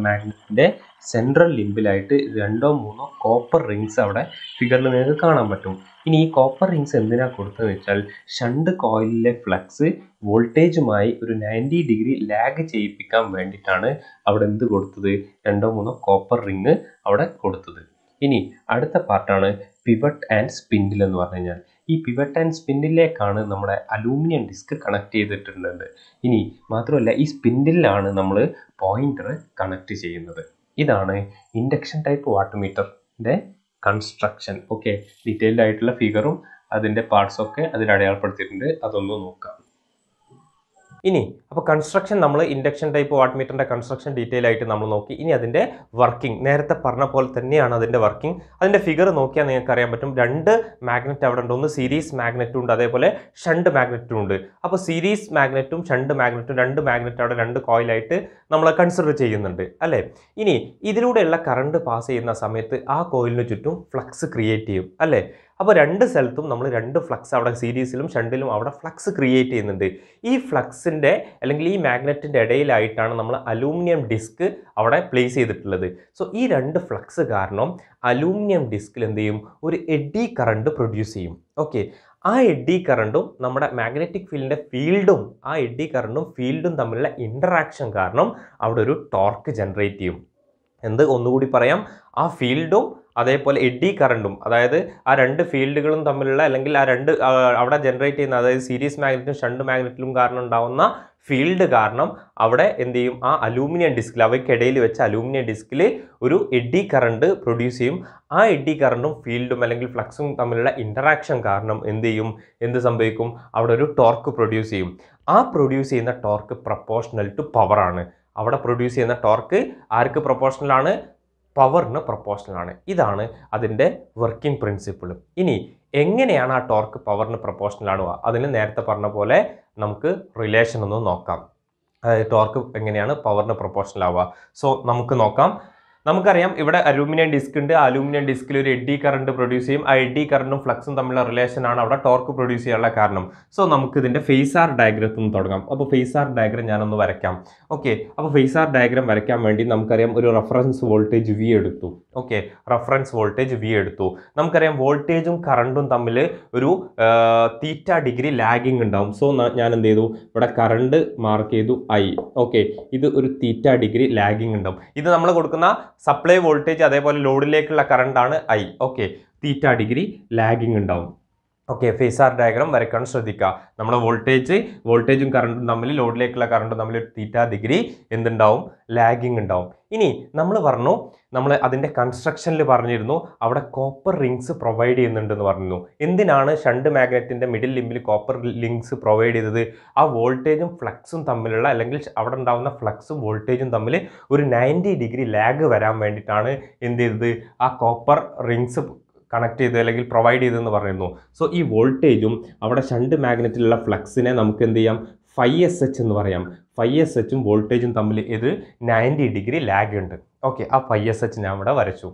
S1: മാഗ്നറ്റിന്റെ സെൻട്രൽ ലിംബിലായിട്ട് രണ്ടോ മൂന്നോ കോപ്പർ റിങ്സ് അവിടെ ഫിഗറിൽ നിങ്ങൾക്ക് കാണാൻ പറ്റും. ഇനി ഈ കോപ്പർ റിങ്സ് എന്തിനാ കൊടുത്തതെന്ന് വെച്ചാൽ ഷണ്ട് കോയിലിലെ ഫ്ലക്സ് വോൾട്ടേജുമായി ഒരു നയന്റി ഡിഗ്രി ലാഗ് ചെയ്യിപ്പിക്കാൻ വേണ്ടിയിട്ടാണ് അവിടെ എന്ത് കൊടുത്തത്? രണ്ടോ മൂന്നോ കോപ്പർ റിങ് അവിടെ കൊടുത്തത്. ഇനി അടുത്ത പാർട്ടാണ് പിവട്ട് ആൻഡ് സ്പിൻഡിൽ എന്ന് പറഞ്ഞു കഴിഞ്ഞാൽ. ഈ പിവട്ട് ആൻഡ് സ്പിൻഡിലേക്കാണ് നമ്മുടെ അലൂമിനിയം ഡിസ്ക് കണക്ട് ചെയ്തിട്ടുള്ളത് ഇനി മാത്രമല്ല ഈ സ്പിൻഡിലാണ് നമ്മൾ പോയിന്റർ കണക്ട് ചെയ്യുന്നത്. ഇതാണ് ഇൻഡക്ഷൻ ടൈപ്പ് വാട്ടർ മീറ്ററിന്റെ കൺസ്ട്രക്ഷൻ ഓക്കെ ഡീറ്റെയിൽഡ് ആയിട്ടുള്ള ഫിഗറും അതിന്റെ പാർട്സ് ഒക്കെ അതിൽ അടയാളപ്പെടുത്തിയിട്ടുണ്ട്. അതൊന്ന് നോക്കാം. ഇനി അപ്പോൾ കൺസ്ട്രക്ഷൻ നമ്മൾ ഇൻഡക്ഷൻ ടൈപ്പ് വാട്ട് മീറ്ററിന്റെ കൺസ്ട്രക്ഷൻ ഡീറ്റെയിൽ ആയിട്ട് നമ്മൾ നോക്കി. ഇനി അതിന്റെ വർക്കിംഗ് നേരത്തെ പറഞ്ഞ പോലെ തന്നെയാണ് അതിന്റെ വർക്കിംഗ് അതിന്റെ ഫിഗർ നോക്കിയാൽ നിങ്ങൾക്ക് അറിയാൻ പറ്റും. രണ്ട് മാഗ്നറ്റ് അവിടെ ഉണ്ട്. ഒന്ന് സീരീസ് മാഗ്നറ്റും ഉണ്ട്. അതേപോലെ ഷണ്ട് മാഗ്നറ്റും ഉണ്ട്. അപ്പോൾ സീരീസ് മാഗ്നറ്റും ഷണ്ട് മാഗ്നറ്റും രണ്ട് മാഗ്നറ്റ് അവിടെ രണ്ട് കോയിലായിട്ട് നമ്മൾ കൺസിഡർ ചെയ്യുന്നുണ്ട്. അല്ലേ? ഇനി ഇതിലൂടെയുള്ള കറണ്ട് പാസ് ചെയ്യുന്ന സമയത്ത് ആ കോയിലിന് ചുറ്റും ഫ്ലക്സ് ക്രിയേറ്റ് ചെയ്യും. അല്ലേ? അപ്പോൾ രണ്ട് സ്ഥലത്തും നമ്മൾ രണ്ട് ഫ്ലക്സ് അവിടെ സീരീസിലും ഷണ്ടിലും അവിടെ ഫ്ലക്സ് ക്രിയേറ്റ് ചെയ്യുന്നുണ്ട്. ഈ ഫ്ലക്സിന്റെ അല്ലെങ്കിൽ ഈ മാഗ്നറ്റിന്റെ ഇടയിലായിട്ടാണ് നമ്മൾ അലൂമിനിയം ഡിസ്ക് അവിടെ പ്ലേസ് ചെയ്തിട്ടുള്ളത്. സോ ഈ രണ്ട് ഫ്ലക്സ് കാരണം അലൂമിനിയം ഡിസ്കിൽ എന്ത് ചെയ്യും? ഒരു എഡി കറണ്ട് പ്രൊഡ്യൂസ് ചെയ്യും. ഓക്കെ ആ എഡി കറണ്ടും നമ്മുടെ മാഗ്നറ്റിക് ഫീൽഡിന്റെ ഫീൽഡും ആ എഡി കറണ്ടും ഫീൽഡും തമ്മിലുള്ള ഇൻട്രാക്ഷൻ കാരണം അവിടെ ഒരു ടോർക്ക് ജനറേറ്റ് ചെയ്യും. എന്ത്? ഒന്നുകൂടി പറയാം. ആ ഫീൽഡും അതേപോലെ എഡി കറണ്ടും അതായത് ആ രണ്ട് ഫീൽഡുകളും തമ്മിലുള്ള അല്ലെങ്കിൽ ആ രണ്ട് അവിടെ ജനറേറ്റ് ചെയ്യുന്ന അതായത് സീരീസ് മാഗ്നറ്റും ഷണ്ട് മാഗ്നറ്റിലും കാരണം ഉണ്ടാവുന്ന ഫീൽഡ് കാരണം അവിടെ എന്ത് ചെയ്യും? ആ അലൂമിനിയം ഡിസ്കിൽ അവയ്ക്കിടയിൽ വെച്ച അലൂമിനിയം ഡിസ്കിൽ ഒരു എഡി കറണ്ട് പ്രൊഡ്യൂസ് ചെയ്യും. ആ എഡി കറണ്ടും ഫീൽഡും അല്ലെങ്കിൽ ഫ്ലക്സും തമ്മിലുള്ള ഇന്ററാക്ഷൻ കാരണം എന്ത് ചെയ്യും? എന്ത് സംഭവിക്കും? അവിടെ ഒരു ടോർക്ക് പ്രൊഡ്യൂസ് ചെയ്യും. ആ പ്രൊഡ്യൂസ് ചെയ്യുന്ന ടോർക്ക് പ്രപ്പോർഷണൽ ടു പവറാണ് അവിടെ പ്രൊഡ്യൂസ് ചെയ്യുന്ന ടോർക്ക് ആർക്ക് പ്രൊപ്പോർഷണലാണ് പവറിന് ആണ്. ഇതാണ് അതിന്റെ വർക്കിംഗ് പ്രിൻസിപ്പിൾ ഇനി എങ്ങനെയാണ് ആ ടോർക്ക് പവറിന് പ്രപ്പോർഷണൽ ആണോ അതിന് നേരത്തെ പറഞ്ഞ പോലെ നമുക്ക് റിലേഷൻ ഒന്ന് നോക്കാം. അതായത് ടോർക്ക് എങ്ങനെയാണ് പവറിന് പ്രപ്പോർഷണൽ ആവുക? സോ നമുക്ക് നോക്കാം. നമുക്കറിയാം ഇവിടെ അലൂമിനിയം ഡിസ്ക് ഉണ്ട്. അലൂമിനിയം ഡിസ്കിൽ ഒരു എഡി കറണ്ട് പ്രൊഡ്യൂസ് ചെയ്യും. ആ എഡി കറണ്ടും ഫ്ലക്സും തമ്മിലുള്ള റിലേഷൻ ആണ് അവിടെ ടോർക്ക് പ്രൊഡ്യൂസ് ചെയ്യാനുള്ള കാരണം. സോ നമുക്ക് ഇതിന്റെ ഫേസാർ ഡയഗ്രത്തിൽ നിന്ന് തുടങ്ങാം. അപ്പോൾ ഫേസാർ ഡയഗ്രം ഞാനൊന്ന് വരയ്ക്കാം. ഓക്കെ അപ്പോൾ ഫേസാർ ഡയഗ്രം വരയ്ക്കാൻ വേണ്ടി നമുക്കറിയാം ഒരു റെഫറൻസ് വോൾട്ടേജ് വി എടുത്തു. ഓക്കെ റെഫറൻസ് വോൾട്ടേജ് വി എടുത്തു. നമുക്കറിയാം വോൾട്ടേജും കറണ്ടും തമ്മിൽ ഒരു തീറ്റ ഡിഗ്രി ലാഗിങ് ഉണ്ടാവും. സോ ഞാൻ എന്ത് ചെയ്തു? ഇവിടെ കറണ്ട് മാർക്ക് ചെയ്തു ഐ ഓക്കെ ഇത് ഒരു തീറ്റ ഡിഗ്രി ലാഗിങ് ഉണ്ടാവും. ഇത് നമ്മൾ കൊടുക്കുന്ന സപ്ലൈ വോൾട്ടേജ് അതേപോലെ ലോഡിലേക്കുള്ള കറണ്ടാണ് I okay theta degree lagging ഉണ്ടാവും. ഓക്കെ ഫേസാർ ഡയഗ്രാം വരയ്ക്കാൻ ശ്രദ്ധിക്കുക. നമ്മുടെ വോൾട്ടേജ് വോൾട്ടേജും കറണ്ടും തമ്മിൽ ലോഡിലേക്കുള്ള കറണ്ടും തമ്മിൽ ഒരു തീറ്റ ഡിഗ്രി എന്തുണ്ടാവും? ലാഗിങ് ഉണ്ടാവും. ഇനി നമ്മൾ പറഞ്ഞു നമ്മൾ അതിന്റെ കൺസ്ട്രക്ഷനിൽ പറഞ്ഞിരുന്നു അവിടെ കോപ്പർ റിങ്സ് പ്രൊവൈഡ് ചെയ്യുന്നുണ്ടെന്ന് പറഞ്ഞു എന്തിനാണ് ഷണ്ട് മാഗ്നറ്റിന്റെ മിഡിൽ ലിമ്പിൽ കോപ്പർ ലിങ്ക്സ് പ്രൊവൈഡ് ചെയ്തത്? ആ വോൾട്ടേജും ഫ്ലക്സും തമ്മിലുള്ള അല്ലെങ്കിൽ അവിടെ ഉണ്ടാകുന്ന ഫ്ലക്സും വോൾട്ടേജും തമ്മിൽ ഒരു നയന്റി ഡിഗ്രി ലാഗ് വരാൻ വേണ്ടിയിട്ടാണ് എന്ത് ചെയ്തത്? ആ കോപ്പർ റിങ്സ് കണക്ട് ചെയ്ത് അല്ലെങ്കിൽ പ്രൊവൈഡ് ചെയ്തെന്ന് പറയുന്നു. സോ ഈ വോൾട്ടേജും അവിടെ ഷണ്ട് മാഗ്നറ്റിലുള്ള ഫ്ലക്സിനെ നമുക്ക് എന്ത് ചെയ്യാം? ഫൈവ് എസ് എച്ച് എന്ന് പറയാം. ഫൈവ് എസ് എച്ചും വോൾട്ടേജും തമ്മിൽ ഇത് നയന്റി ഡിഗ്രി ലാഗ് ഉണ്ട്. ഓക്കെ ആ ഫൈവ് എസ് എച്ച് ഞാൻ ഇവിടെ വരച്ചു.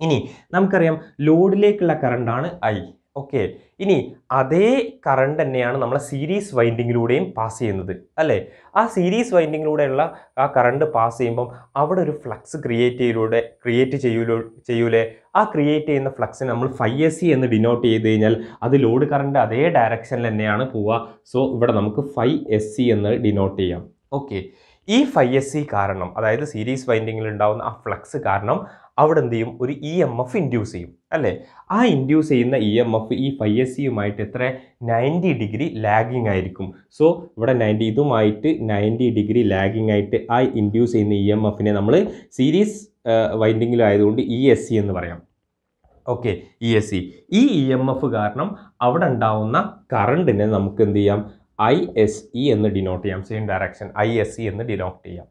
S1: ഇനി നമുക്കറിയാം ലോഡിലേക്കുള്ള കറണ്ടാണ് ഐ ഓക്കെ ഇനി അതേ കറണ്ട് തന്നെയാണ് നമ്മളെ സീരീസ് വൈൻഡിങ്ങിലൂടെയും പാസ് ചെയ്യുന്നത് അല്ലേ? ആ സീരീസ് വൈൻഡിങ്ങിലൂടെയുള്ള ആ കറണ്ട് പാസ് ചെയ്യുമ്പം അവിടെ ഒരു ഫ്ലക്സ് ക്രിയേറ്റ് ചെയ്യലൂടെ ക്രിയേറ്റ് ചെയ്യൂലോ ചെയ്യൂലേ? ആ ക്രിയേറ്റ് ചെയ്യുന്ന ഫ്ലക്സിനെ നമ്മൾ ഫൈവ് എസ് സി എന്ന് ഡിനോട്ട് ചെയ്ത് കഴിഞ്ഞാൽ അത് ലോഡ് കറണ്ട് അതേ ഡയറക്ഷനിൽ തന്നെയാണ് പോവുക. സോ ഇവിടെ നമുക്ക് ഫൈവ് എസ് സി എന്ന് ഡിനോട്ട് ചെയ്യാം. ഓക്കെ ഈ ഫൈവ് എസ് സി കാരണം അതായത് സീരീസ് വൈൻഡിങ്ങിൽ ഉണ്ടാകുന്ന ആ ഫ്ലക്സ് കാരണം അവിടെ എന്ത് ചെയ്യും ഒരു ഇ എം എഫ് ഇൻഡ്യൂസ് ചെയ്യും അല്ലേ? ആ ഇൻഡ്യൂസ് ചെയ്യുന്ന ഇ എം എഫ് ഈ ഫൈ എസ് സിയുമായിട്ട് എത്ര? നയന്റി ഡിഗ്രി ലാഗിങ് ആയിരിക്കും. സോ ഇവിടെ നയന്റി ഇതുമായിട്ട് നയന്റി ഡിഗ്രി ലാഗിങ് ആയിട്ട് ആ ഇൻഡ്യൂസ് ചെയ്യുന്ന ഇ എം എഫിനെ നമ്മൾ സീരീസ് വൈൻഡിങ്ങിലായതുകൊണ്ട് ഇ എസ് സി എന്ന് പറയാം. ഓക്കെ ഇ എസ് സി ഈ ഇ എം എഫ് കാരണം അവിടെ ഉണ്ടാവുന്ന കറണ്ടിനെ നമുക്ക് എന്ത് ചെയ്യാം? ഐ എസ് ഇ എന്ന് ഡിനോട്ട് ചെയ്യാം. Same direction I S C എന്ന് ഡിനോട്ട് ചെയ്യാം.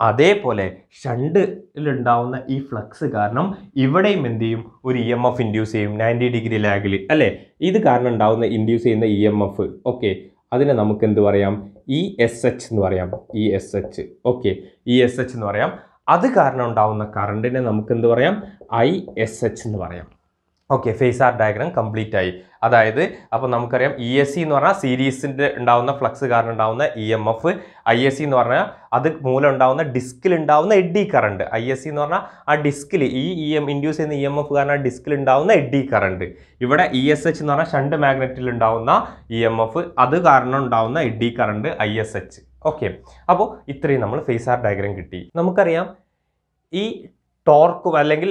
S1: അതേപോലെ ഷണ്ടിലുണ്ടാവുന്ന ഈ ഫ്ലക്സ് കാരണം ഇവിടെയും എന്ത് ചെയ്യും? ഒരു ഇ എം എഫ് ഇൻഡ്യൂസ് ചെയ്യും. നയന്റി ഡിഗ്രി ലാഗിൽ അല്ലേ? ഇത് കാരണം ഉണ്ടാവുന്ന ഇൻഡ്യൂസ് ചെയ്യുന്ന ഇ എം എഫ് ഓക്കെ അതിനെ നമുക്ക് എന്ത് പറയാം? ഇ എസ് എച്ച് എന്ന് പറയാം. E S H okay E S H എന്ന് പറയാം. അത് കാരണം ഉണ്ടാവുന്ന കറണ്ടിനെ നമുക്ക് എന്ത് പറയാം? ഐ എസ് എച്ച് എന്ന് പറയാം. Okay phasor diagram complete ആയി. അതായത് അപ്പോൾ നമുക്കറിയാം ഇ എസ് സി എന്ന് പറഞ്ഞാൽ സീരീസിന്റെ ഉണ്ടാവുന്ന ഫ്ലക്സ് കാരണം ഉണ്ടാവുന്ന E M F I S C എന്ന് പറഞ്ഞാൽ അത് മൂലം ഉണ്ടാവുന്ന ഡിസ്കിൽ ഉണ്ടാവുന്ന eddy current. I S C എന്ന് പറഞ്ഞാൽ ആ ഡിസ്കിൽ ഈ ഇ എം ഇൻഡ്യൂസ് ചെയ്യുന്ന ഇ എം എഫ് കാരണം ആ ഡിസ്കിൽ ഉണ്ടാവുന്ന എഡ്ഡി കറണ്ട്. ഇവിടെ ഇ എസ് എച്ച് എന്ന് പറഞ്ഞാൽ ഷണ്ട് മാഗ്നറ്റിൽ ഉണ്ടാവുന്ന ഇ എം എഫ് അത് കാരണം ഉണ്ടാവുന്ന eddy current I S H okay അപ്പോൾ ഇത്രയും നമ്മൾ ഫേസ് ആർ ഡയഗ്രാം കിട്ടി. നമുക്കറിയാം ഈ ടോർക്കും അല്ലെങ്കിൽ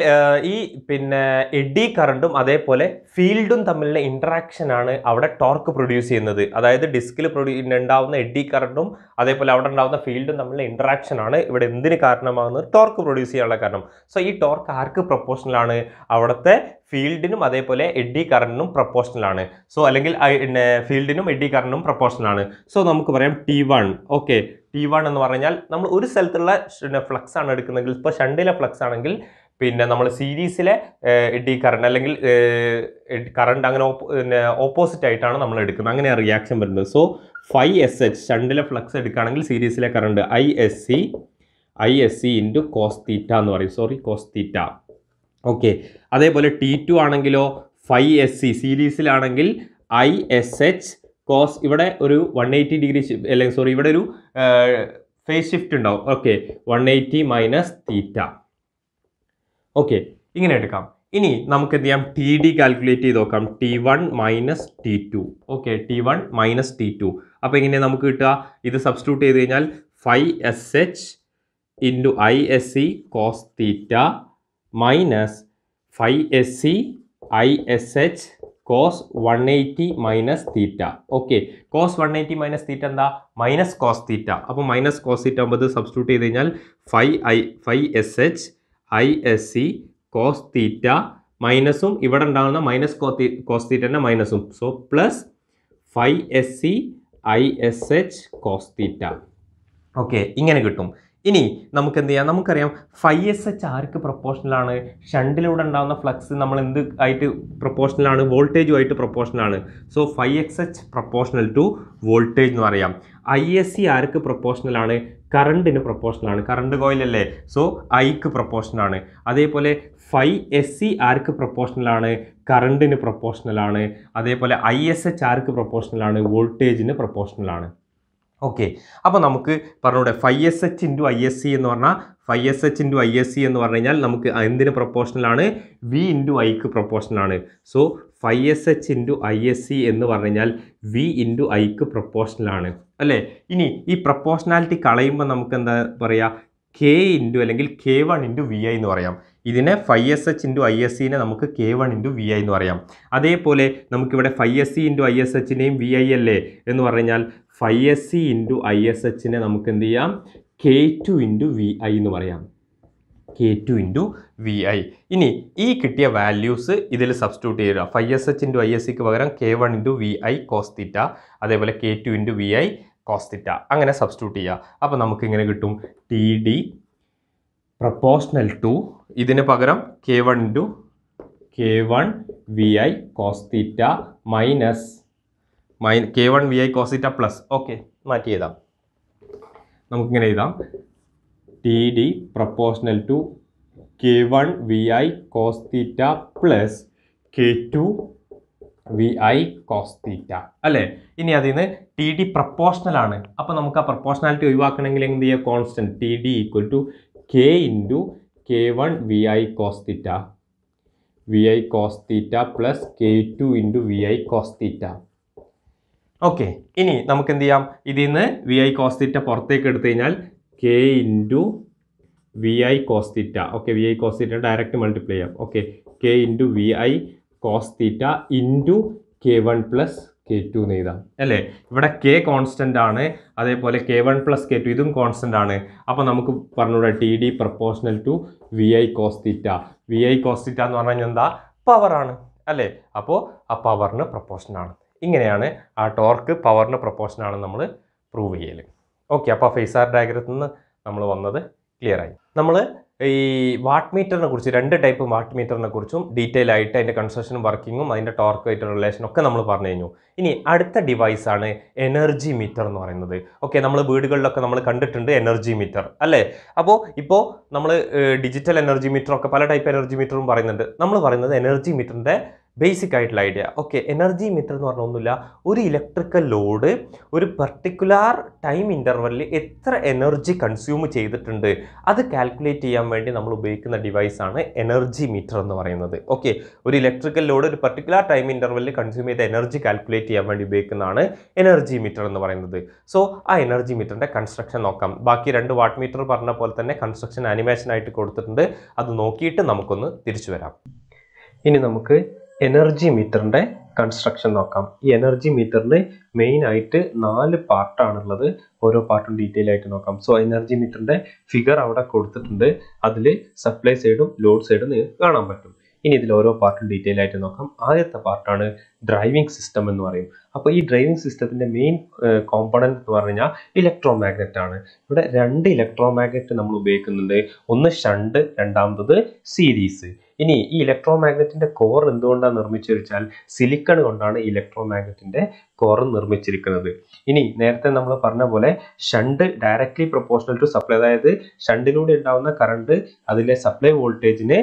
S1: ഈ പിന്നെ എഡി കറണ്ടും അതേപോലെ ഫീൽഡും തമ്മിലുള്ള ഇൻട്രാക്ഷൻ ആണ് അവിടെ ടോർക്ക് പ്രൊഡ്യൂസ് ചെയ്യുന്നത്. അതായത് ഡിസ്കിൽ പ്രൊഡ്യൂ ഉണ്ടാവുന്ന എഡി കറണ്ടും അതേപോലെ അവിടെ ഉണ്ടാവുന്ന ഫീൽഡും തമ്മിലുള്ള ഇൻട്രാക്ഷൻ ആണ് ഇവിടെ എന്തിന് കാരണമാകുന്നത്? ടോർക്ക് പ്രൊഡ്യൂസ് ചെയ്യാനുള്ള കാരണം. സോ ഈ ടോർക്ക് ആർക്ക് പ്രൊപ്പോഷണൽ ആണ്? അവിടുത്തെ ഫീൽഡിനും അതേപോലെ എഡി കറണ്ടിനും പ്രൊപ്പോഷണൽ ആണ്. സോ അല്ലെങ്കിൽ ഫീൽഡിനും എഡി കറണ്ടിനും പ്രൊപ്പോഷണൽ ആണ്. സോ നമുക്ക് പറയാം T one. Okay. T one എന്ന് പറഞ്ഞാൽ നമ്മൾ ഒരു സ്ഥലത്തുള്ള ഫ്ലക്സ് ആണ് എടുക്കുന്നതെങ്കിൽ ഇപ്പോൾ ഷണ്ടിലെ ഫ്ലക്സ് ആണെങ്കിൽ പിന്നെ നമ്മൾ സീരീസിലെ ഡി കറണ്ട് അല്ലെങ്കിൽ കറണ്ട് അങ്ങനെ പിന്നെ ഓപ്പോസിറ്റ് ആയിട്ടാണ് നമ്മൾ എടുക്കുന്നത്. അങ്ങനെ റിയാക്ഷൻ വരുന്നത്. സോ ഫൈവ് എസ് എച്ച് ഷണ്ടിലെ ഫ്ലക്സ് എടുക്കുകയാണെങ്കിൽ സീരീസിലെ current I S C I S C into cos theta എന്ന് പറയും. സോറി കോസ് തീറ്റ ഓക്കെ അതേപോലെ ടി ടു ആണെങ്കിലോ ഫൈവ് എസ് സി സീരീസിലാണെങ്കിൽ ഐ എസ് എച്ച് കോസ് ഇവിടെ ഒരു വൺ എയ്റ്റി ഡിഗ്രി അല്ലെങ്കിൽ സോറി ഇവിടെ ഒരു ഫേസ് ഷിഫ്റ്റ് ഉണ്ടാവും. Okay one eighty minus theta okay ഇങ്ങനെ എടുക്കാം. ഇനി നമുക്ക് എന്ത് ചെയ്യാം? ടി ഡി കാൽക്കുലേറ്റ് ചെയ്ത് നോക്കാം. T one minus T two okay T one minus T two അപ്പോൾ ഇങ്ങനെ നമുക്ക് കിട്ടുക? ഇത് സബ്സ്റ്റിറ്റ്യൂട്ട് ചെയ്ത് കഴിഞ്ഞാൽ phi S H into I S C cos theta minus phi S C I S H cos one eighty minus theta. Okay. Cos one eighty minus theta എന്താ? Minus cos theta. അപ്പോൾ minus cos theta ആകുമ്പോൾ substitute ചെയ്ത് കഴിഞ്ഞാൽ phi I phi S H I S C cos theta മൈനസും ഇവിടെ ഉണ്ടാകുന്ന minus കോത്തി cos തീറ്റന്റെ മൈനസും. So plus phi S C I S H cos theta. Okay. ഇങ്ങനെ കിട്ടും. ഇനി നമുക്ക് എന്ത് ചെയ്യാം? നമുക്കറിയാം ഫൈവ് എസ് എച്ച് ആർക്ക് പ്രൊപ്പോർഷണൽ ആണ്? ഷണ്ടിലൂടെ ഉണ്ടാകുന്ന ഫ്ലക്സ് നമ്മൾ എന്ത് ആയിട്ട് പ്രൊപ്പോർഷണൽ ആണ്? വോൾട്ടേജുമായിട്ട് പ്രൊപ്പോർഷണൽ ആണ്. So phi X H proportional to voltage എന്ന് പറയാം. ഐ എസ് സി ആർക്ക് പ്രൊപ്പോർഷണൽ ആണ്? കറണ്ടിന് പ്രൊപ്പോർഷണൽ ആണ്. കറണ്ട് കോയിലല്ലേ സോ ഐക്ക് പ്രൊപ്പോർഷണൽ ആണ്. അതേപോലെ ഫൈവ് എസ് സി ആർക്ക് പ്രൊപ്പോർഷണൽ ആണ്? കറണ്ടിന് പ്രൊപ്പോർഷണൽ ആണ്. അതേപോലെ ഐ എസ് എച്ച് ആർക്ക് പ്രൊപ്പോർഷണൽ ആണ്? വോൾട്ടേജിന് പ്രൊപ്പോർഷണൽ ആണ്. ഓക്കെ അപ്പോൾ നമുക്ക് പറഞ്ഞൂടെ phi S H into I S C എന്ന് പറഞ്ഞാൽ phi S H into I S C എന്ന് പറഞ്ഞു കഴിഞ്ഞാൽ നമുക്ക് എന്തിന് പ്രൊപ്പോർഷണലാണ് വി ഇന്റു ഐക്ക് പ്രൊപ്പോർഷണലാണ് so phi S H into I S C എന്ന് പറഞ്ഞു കഴിഞ്ഞാൽ വി ഇന്റു ഐക്ക് പ്രൊപ്പോർഷണലാണ് അല്ലേ? ഇനി ഈ പ്രൊപ്പോർഷണാലിറ്റി കളയുമ്പോൾ നമുക്ക് എന്താ പറയുക കെ ഇന്റു അല്ലെങ്കിൽ K one into V I എന്ന് പറയാം. ഇതിനെ phi S H into I S സിനെ നമുക്ക് K one into V I എന്ന് പറയാം. അതേപോലെ നമുക്കിവിടെ phi S C into I S എച്ചിനെയും V I അല്ലേ എന്ന് പറഞ്ഞാൽ phi S C into I S എച്ചിനെ നമുക്ക് എന്ത് ചെയ്യാം? K two into V I എന്ന് പറയാം. K two into V I ഇനി ഈ കിട്ടിയ വാല്യൂസ് ഇതിൽ സബ്സ്റ്റിറ്റ്യൂട്ട് ചെയ്യുക. Phi S H into I S സിക്ക് പകരം K one into V I cos theta അതേപോലെ K two into V I cos theta അങ്ങനെ സബ്സ്റ്റിറ്റ്യൂട്ട് ചെയ്യുക. അപ്പോൾ നമുക്ക് ഇങ്ങനെ കിട്ടും. ടി ഡി പ്രപ്പോഷണൽ ടു ഇതിന് പകരം K one into K one V I cos theta minus my K one V I cos theta plus. Okay മാറ്റി എഴുതാം. നമുക്കിങ്ങനെ എഴുതാം. T D proportional to K one V I cos theta plus K two V I cos theta അല്ലേ? ഇനി അതിൽ നിന്ന് T D proportional ആണ്. അപ്പോൾ നമുക്ക് ആ പ്രപ്പോർഷണാലിറ്റി ഒഴിവാക്കണമെങ്കിൽ എന്ത് ചെയ്യുക? Constant T D equal to K into K one V I cos theta V I cos theta plus K two into V I cos theta. Okay ഇനി നമുക്ക് എന്ത് ചെയ്യാം? ഇതിൽ നിന്ന് വി ഐ കോസ്തിറ്റ പുറത്തേക്ക് എടുത്തു കഴിഞ്ഞാൽ K into V I cos theta okay V I cos theta direct multiply ചെയ്യാം. Okay K into V I cos theta into K one plus K two എന്ന് എഴുതാം. അല്ലേ? ഇവിടെ കെ കോൺസ്റ്റന്റ് ആണ് അതേപോലെ K one plus K two ഇതും constant ആണ്. അപ്പോൾ നമുക്ക് പറഞ്ഞൂടെ T D proportional to V I cos theta V I cos theta എന്ന് പറഞ്ഞു കഴിഞ്ഞാൽ എന്താ പവറാണ് അല്ലേ? അപ്പോൾ ആ പവറിന് പ്രപ്പോർഷൻ ആണ്. ഇങ്ങനെയാണ് ആ ടോർക്ക് പവറിന് പ്രപ്പോർഷൻ ആണ് നമ്മൾ പ്രൂവ് ചെയ്യൽ ഓക്കെ അപ്പോൾ ഫേസാർ ഡയഗ്രത്തിൽ നിന്ന് നമ്മൾ വന്നത് ക്ലിയറായി നമ്മൾ ഈ വാട്ട് മീറ്ററിനെ കുറിച്ച് രണ്ട് ടൈപ്പ് വാട്ട് മീറ്ററിനെ കുറിച്ചും ഡീറ്റെയിൽ ആയിട്ട് അതിന്റെ കൺസ്ട്രക്ഷനും വർക്കിങ്ങും അതിന്റെ ടോർക്കുമായിട്ട് റിലേഷൻ ഒക്കെ നമ്മൾ പറഞ്ഞു കഴിഞ്ഞു. ഇനി അടുത്ത ഡിവൈസാണ് എനർജി മീറ്റർ എന്ന് പറയുന്നത്. ഓക്കെ നമ്മൾ വീടുകളിലൊക്കെ നമ്മൾ കണ്ടിട്ടുണ്ട് എനർജി മീറ്റർ അല്ലേ? അപ്പോൾ ഇപ്പോൾ നമ്മൾ ഡിജിറ്റൽ എനർജി മീറ്ററൊക്കെ പല ടൈപ്പ് എനർജി മീറ്ററും പറയുന്നുണ്ട്. നമ്മൾ പറയുന്നത് എനർജി മീറ്ററിന്റെ ബേസിക് ആയിട്ടുള്ള ഐഡിയ ഓക്കെ എനർജി മീറ്റർ എന്ന് പറഞ്ഞ ഒന്നുമില്ല. ഒരു ഇലക്ട്രിക്കൽ ലോഡ് ഒരു പെർട്ടിക്കുലർ ടൈം ഇന്റർവെല്ലിൽ എത്ര എനർജി കൺസ്യൂം ചെയ്തിട്ടുണ്ട്. അത് കാൽക്കുലേറ്റ് ചെയ്യാൻ വേണ്ടി നമ്മൾ ഉപയോഗിക്കുന്ന ഡിവൈസാണ് എനർജി മീറ്റർ എന്ന് പറയുന്നത്. ഓക്കെ ഒരു ഇലക്ട്രിക്കൽ ലോഡ് ഒരു പെർട്ടിക്കുലർ ടൈം ഇന്റർവെല്ലിൽ കൺസ്യൂം ചെയ്ത എനർജി കാൽക്കുലേറ്റ് ചെയ്യാൻ വേണ്ടി ഉപയോഗിക്കുന്നതാണ് എനർജി മീറ്റർ എന്ന് പറയുന്നത്. സോ ആ എനർജി മീറ്ററിന്റെ കൺസ്ട്രക്ഷൻ നോക്കാം. ബാക്കി രണ്ട് വാട്ട് മീറ്റർ പറഞ്ഞ പോലെ തന്നെ കൺസ്ട്രക്ഷൻ ആനിമേഷൻ ആയിട്ട് കൊടുത്തിട്ടുണ്ട്. അത് നോക്കിയിട്ട് നമുക്കൊന്ന് തിരിച്ചു വരാം. ഇനി നമുക്ക് എനർജി മീറ്ററിന്റെ കൺസ്ട്രക്ഷൻ നോക്കാം. ഈ എനർജി മീറ്ററിന് മെയിൻ ആയിട്ട് നാല് പാർട്ടാണുള്ളത് ഓരോ പാർട്ടും ഡീറ്റെയിൽ ആയിട്ട് നോക്കാം. സോ എനർജി മീറ്ററിന്റെ ഫിഗർ അവിടെ കൊടുത്തിട്ടുണ്ട്. അതിൽ സപ്ലൈ സൈഡും ലോഡ് സൈഡും നിങ്ങൾക്ക് കാണാൻ പറ്റും. ഇനി ഇതിൽ ഓരോ പാർട്ടും ഡീറ്റെയിൽ ആയിട്ട് നോക്കാം. ആദ്യത്തെ പാർട്ടാണ് ഡ്രൈവിംഗ് സിസ്റ്റം എന്ന് പറയും. അപ്പോൾ ഈ ഡ്രൈവിംഗ് സിസ്റ്റത്തിന്റെ മെയിൻ കോമ്പണന്റ് എന്ന് പറഞ്ഞു കഴിഞ്ഞാൽ ഇലക്ട്രോ മാഗ്നറ്റ് ആണ്. ഇവിടെ രണ്ട് ഇലക്ട്രോ മാഗ്നറ്റ് നമ്മൾ ഉപയോഗിക്കുന്നുണ്ട്. ഒന്ന് ഷണ്ട് രണ്ടാമത്തത് സീരീസ് ഇനി ഈ ഇലക്ട്രോ മാഗ്നറ്റിന്റെ കോർ എന്തുകൊണ്ടാണ് നിർമ്മിച്ചു വെച്ചാൽ സിലിക്കൺ കൊണ്ടാണ് ഇലക്ട്രോ മാഗ്നറ്റിന്റെ കോർ നിർമ്മിച്ചിരിക്കുന്നത്. ഇനി നേരത്തെ നമ്മൾ പറഞ്ഞ പോലെ shunt directly proportional to supply അതായത് ഷണ്ടിലൂടെ ഉണ്ടാവുന്ന കറണ്ട് അതിലെ സപ്ലൈ വോൾട്ടേജിന്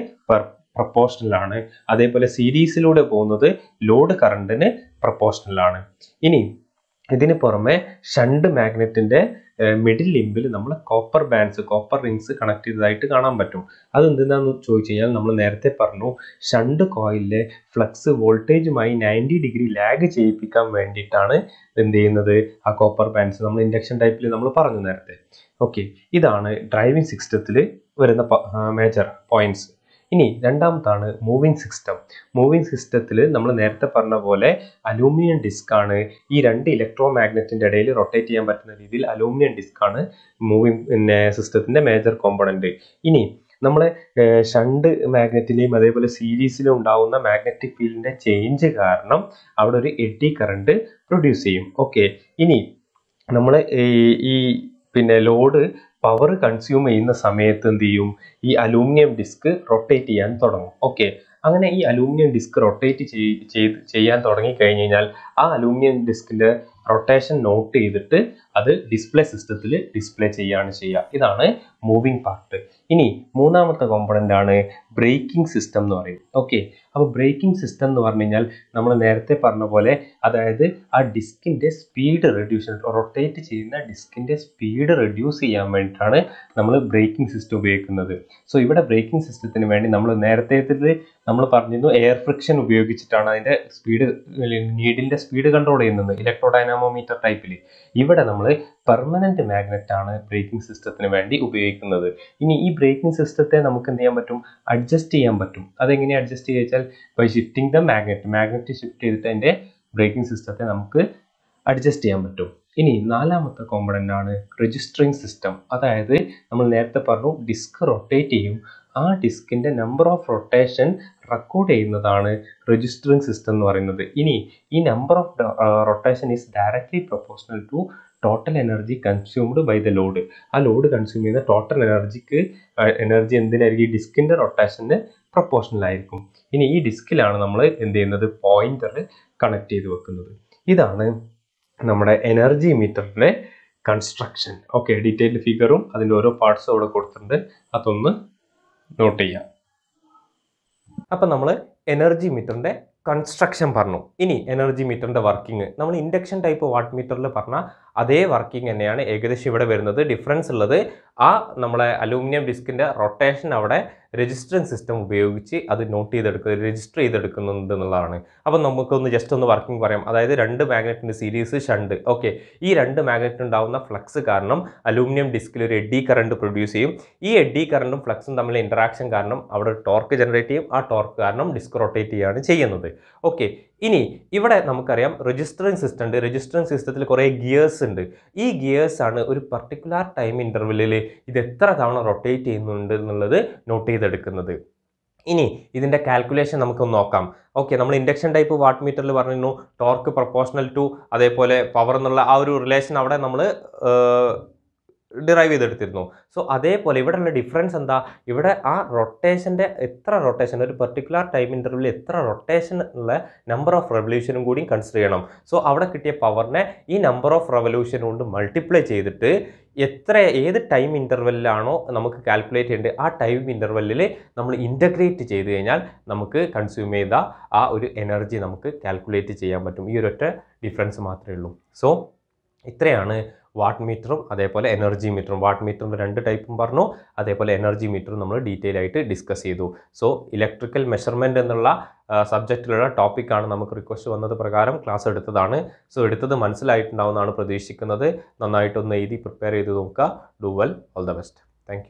S1: പ്രൊപ്പോർഷണൽ ആണ്. അതേപോലെ സീരീസിലൂടെ പോകുന്നത് ലോഡ് കറണ്ടിന് പ്രപ്പോർഷണൽ ആണ്. ഇനി ഇതിന് പുറമെ ഷണ്ട് മാഗ്നറ്റിന്റെ മിഡിൽ ലിംബിൽ നമ്മൾ copper bands copper rings connect ചെയ്തതായിട്ട് കാണാൻ പറ്റും. അത് എന്തിനാന്ന് ചോദിച്ചു കഴിഞ്ഞാൽ നമ്മൾ നേരത്തെ പറഞ്ഞു ഷണ്ട് കോയിലിലെ ഫ്ലക്സ് വോൾട്ടേജുമായി നയന്റി ഡിഗ്രി ലാഗ് ചെയ്യിപ്പിക്കാൻ വേണ്ടിയിട്ടാണ് എന്ത് ചെയ്യുന്നത് ആ കോപ്പർ ബാൻഡ്സ് നമ്മൾ ഇൻഡക്ഷൻ ടൈപ്പിൽ നമ്മൾ പറഞ്ഞു നേരത്തെ. ഓക്കെ ഇതാണ് ഡ്രൈവിംഗ് സിസ്റ്റത്തിൽ വരുന്ന മേജർ പോയിന്റ്സ് ഇനി രണ്ടാമത്താണ് മൂവിങ് സിസ്റ്റം. മൂവിങ് സിസ്റ്റത്തിൽ നമ്മൾ നേരത്തെ പറഞ്ഞ പോലെ അലൂമിനിയം ഡിസ്ക് ആണ്. ഈ രണ്ട് ഇലക്ട്രോ മാഗ്നറ്റിന്റെ ഇടയിൽ റൊട്ടേറ്റ് ചെയ്യാൻ പറ്റുന്ന രീതിയിൽ അലൂമിനിയം ഡിസ്ക് ആണ് മൂവിങ് പിന്നെ സിസ്റ്റത്തിന്റെ മേജർ കോമ്പണന്റ് ഇനി നമ്മൾ ഷണ്ട് മാഗ്നറ്റിലെയും അതേപോലെ സീരീസിലും ഉണ്ടാവുന്ന മാഗ്നറ്റിക് ഫീൽഡിന്റെ ചേഞ്ച് കാരണം അവിടെ ഒരു എഡി കറണ്ട് പ്രൊഡ്യൂസ് ചെയ്യും. ഓക്കെ ഇനി നമ്മൾ ഈ പിന്നെ ലോഡ് പവർ കൺസ്യൂം ചെയ്യുന്ന സമയത്ത് എന്ത് ചെയ്യും? ഈ അലൂമിനിയം ഡിസ്ക് റൊട്ടേറ്റ് ചെയ്യാൻ തുടങ്ങും. ഓക്കെ അങ്ങനെ ഈ അലൂമിനിയം ഡിസ്ക് റൊട്ടേറ്റ് ചെയ്ത് ചെയ്യാൻ തുടങ്ങി കഴിഞ്ഞ് കഴിഞ്ഞാൽ ആ അലൂമിനിയം ഡിസ്കിന്റെ റൊട്ടേഷൻ നോട്ട് ചെയ്തിട്ട് അത് ഡിസ്പ്ലേ സിസ്റ്റത്തിൽ ഡിസ്പ്ലേ ചെയ്യാണ് ചെയ്യുക. ഇതാണ് മൂവിങ് പാർട്ട് ഇനി മൂന്നാമത്തെ കോമ്പണന്റ് ആണ് ബ്രേക്കിംഗ് സിസ്റ്റം എന്ന് പറയും ഓക്കെ അപ്പോൾ ബ്രേക്കിംഗ് സിസ്റ്റം എന്ന് പറഞ്ഞു കഴിഞ്ഞാൽ നമ്മൾ നേരത്തെ പറഞ്ഞ പോലെ അതായത് ആ ഡിസ്കിന്റെ സ്പീഡ് റെഡ്യൂസ് റൊട്ടേറ്റ് ചെയ്യുന്ന ഡിസ്കിന്റെ സ്പീഡ് റെഡ്യൂസ് ചെയ്യാൻ വേണ്ടിയിട്ടാണ് നമ്മൾ ബ്രേക്കിംഗ് സിസ്റ്റം ഉപയോഗിക്കുന്നത്. സോ ഇവിടെ ബ്രേക്കിംഗ് സിസ്റ്റത്തിന് വേണ്ടി നമ്മൾ നേരത്തെ നമ്മൾ പറഞ്ഞിരുന്നു എയർ ഫ്രിക്ഷൻ ഉപയോഗിച്ചിട്ടാണ് അതിന്റെ സ്പീഡ് നീഡിന്റെ സ്പീഡ് കൺട്രോൾ ചെയ്യുന്നത് ഇലക്ട്രോ ഡൈനാമോമീറ്റർ ടൈപ്പിൽ ഇവിടെ നമ്മൾ പെർമനന്റ് മാഗ്നറ്റ് ആണ് ബ്രേക്കിംഗ് സിസ്റ്റത്തിന് വേണ്ടി ഉപയോഗിക്കുന്നത്. ഇനി ഈ ബ്രേക്കിംഗ് സിസ്റ്റത്തെ നമുക്ക് എന്ത് ചെയ്യാൻ പറ്റും? അഡ്ജസ്റ്റ് ചെയ്യാൻ പറ്റും. അതെങ്ങനെ അഡ്ജസ്റ്റ് ചെയ്യുക by shifting the magnet magnet shift ചെയ്തിട്ട് അതിന്റെ ബ്രേക്കിംഗ് സിസ്റ്റത്തെ നമുക്ക് അഡ്ജസ്റ്റ് ചെയ്യാൻ പറ്റും. ഇനി നാലാമത്തെ കോമ്പണന്റ് ആണ് രജിസ്റ്ററിംഗ് സിസ്റ്റം അതായത് നമ്മൾ നേരത്തെ പറഞ്ഞു ഡിസ്ക് റൊട്ടേറ്റ് ചെയ്യും. ആ ഡിസ്കിന്റെ നമ്പർ ഓഫ് റൊട്ടേഷൻ റെക്കോർഡ് ചെയ്യുന്നതാണ് രജിസ്റ്ററിംഗ് സിസ്റ്റം എന്ന് പറയുന്നത്. ഇനി ഈ number of rotation is directly proportional to total energy consumed by the load ആ ലോഡ് കൺസ്യൂം ചെയ്യുന്ന ടോട്ടൽ എനർജിക്ക് എനർജി എന്തിനായിരിക്കും? ഈ ഡിസ്കിന്റെ റൊട്ടേഷന്റെ പ്രൊപ്പോർഷണൽ ആയിരിക്കും. ഇനി ഈ ഡിസ്കിലാണ് നമ്മൾ എന്ത് ചെയ്യുന്നത്? പോയിന്റർ കണക്ട് ചെയ്ത് വെക്കുന്നത്. ഇതാണ് നമ്മുടെ എനർജി മീറ്ററിന്റെ കൺസ്ട്രക്ഷൻ ഓക്കെ ഡീറ്റെയിൽഡ് ഫിഗറും അതിന്റെ ഓരോ പാർട്സും അവിടെ കൊടുത്തിട്ടുണ്ട്. അതൊന്ന് നോട്ട് ചെയ്യാം. അപ്പം നമ്മൾ എനർജി മീറ്ററിന്റെ കൺസ്ട്രക്ഷൻ പറഞ്ഞു. ഇനി എനർജി മീറ്ററിന്റെ വർക്കിംഗ് നമ്മൾ ഇൻഡക്ഷൻ ടൈപ്പ് വാട്ട് മീറ്ററിൽ പറഞ്ഞ അതേ വർക്കിംഗ് തന്നെയാണ് ഏകദേശം ഇവിടെ വരുന്നത്. ഡിഫറൻസ് ഉള്ളത് ആ നമ്മളെ അലൂമിനിയം ഡിസ്കിന്റെ റൊട്ടേഷൻ അവിടെ രജിസ്റ്ററിംഗ് സിസ്റ്റം ഉപയോഗിച്ച് അത് നോട്ട് ചെയ്തെടുക്കുക രജിസ്റ്റർ ചെയ്തെടുക്കുന്നുണ്ട് എന്നുള്ളതാണ്. അപ്പം നമുക്കൊന്ന് ജസ്റ്റ് ഒന്ന് വർക്കിംഗ് പറയാം. അതായത് രണ്ട് മാഗ്നറ്റിന്റെ സീരീസ് ഷണ്ട് ഓക്കെ ഈ രണ്ട് മാഗ്നറ്റ് ഉണ്ടാവുന്ന ഫ്ലക്സ് കാരണം അലൂമിനിയം ഡിസ്കിൽ ഒരു എഡി കറണ്ട് പ്രൊഡ്യൂസ് ചെയ്യും. ഈ എഡി കറണ്ടും ഫ്ലക്സും തമ്മിലുള്ള ഇൻട്രാക്ഷൻ കാരണം അവിടെ ടോർക്ക് ജനറേറ്റ് ചെയ്യും. ആ ടോർക്ക് കാരണം ഡിസ്ക് റൊട്ടേറ്റ് ചെയ്യുകയാണ് ചെയ്യുന്നത്. ഓക്കെ ഇനി ഇവിടെ നമുക്കറിയാം രജിസ്റ്ററിംഗ് സിസ്റ്റം ഉണ്ട്. രജിസ്റ്ററിംഗ് സിസ്റ്റത്തിൽ കുറേ ഗിയേഴ്സ് ഉണ്ട്. ഈ ഗിയേഴ്സ് ആണ് ഒരു പർട്ടിക്കുലർ ടൈം ഇന്റർവെല്ലിൽ ഇത് എത്ര തവണ റൊട്ടേറ്റ് ചെയ്യുന്നുണ്ട് എന്നുള്ളത് നോട്ട് ചെയ്തെടുക്കുന്നത്. ഇനി ഇതിന്റെ കാൽക്കുലേഷൻ നമുക്കൊന്ന് നോക്കാം. ഓക്കെ നമ്മൾ ഇൻഡക്ഷൻ ടൈപ്പ് വാട്ട് മീറ്ററിൽ പറഞ്ഞിരുന്നു. ടോർക്ക് പ്രൊപ്പോർഷണൽ ടു അതേപോലെ പവർ എന്നുള്ള ആ ഒരു റിലേഷൻ അവിടെ നമ്മൾ ഡിറൈവ് ചെയ്തെടുത്തിരുന്നു. സോ അതേപോലെ ഇവിടെയുള്ള ഡിഫറൻസ് എന്താ? ഇവിടെ ആ റൊട്ടേഷന്റെ എത്ര റൊട്ടേഷൻ ഒരു പെർട്ടിക്കുലർ ടൈം ഇന്റർവ്യൂവിൽ എത്ര റൊട്ടേഷൻ ഉള്ള നമ്പർ ഓഫ് റെവല്യൂഷനും കൂടി കൺസിഡർ ചെയ്യണം. സോ അവിടെ കിട്ടിയ പവറിനെ ഈ നമ്പർ ഓഫ് റെവല്യൂഷൻ കൊണ്ട് മൾട്ടിപ്ലൈ ചെയ്തിട്ട് എത്ര ഏത് ടൈം ഇന്റർവെല്ലിലാണോ നമുക്ക് കാൽക്കുലേറ്റ് ചെയ്യേണ്ടത് ആ ടൈം ഇന്റർവെല്ലിൽ നമ്മൾ ഇന്റഗ്രേറ്റ് ചെയ്ത് കഴിഞ്ഞാൽ നമുക്ക് കൺസ്യൂം ചെയ്ത ആ ഒരു എനർജി നമുക്ക് കാൽക്കുലേറ്റ് ചെയ്യാൻ പറ്റും. ഈ ഒരൊറ്റ ഡിഫറൻസ് മാത്രമേ ഉള്ളൂ. സോ ഇത്രയാണ് വാട്ട് മീറ്ററും അതേപോലെ എനർജി മീറ്ററും. വാട്ട് മീറ്ററും രണ്ട് ടൈപ്പും പറഞ്ഞു. അതേപോലെ എനർജി മീറ്ററും നമ്മൾ ഡീറ്റെയിൽ ആയിട്ട് ഡിസ്കസ് ചെയ്തു. സോ ഇലക്ട്രിക്കൽ മെഷർമെന്റ് എന്നുള്ള സബ്ജക്റ്റിലുള്ള ടോപ്പിക്കാണ് നമുക്ക് റിക്വസ്റ്റ് വന്നത് പ്രകാരം ക്ലാസ് എടുത്തതാണ്. സോ എടുത്തത് മനസ്സിലായിട്ടുണ്ടാവുമെന്നാണ് പ്രതീക്ഷിക്കുന്നത്. നന്നായിട്ടൊന്ന് എഴുതി പ്രിപ്പയർ ചെയ്ത് നോക്കുക. Do well. All the best. Thank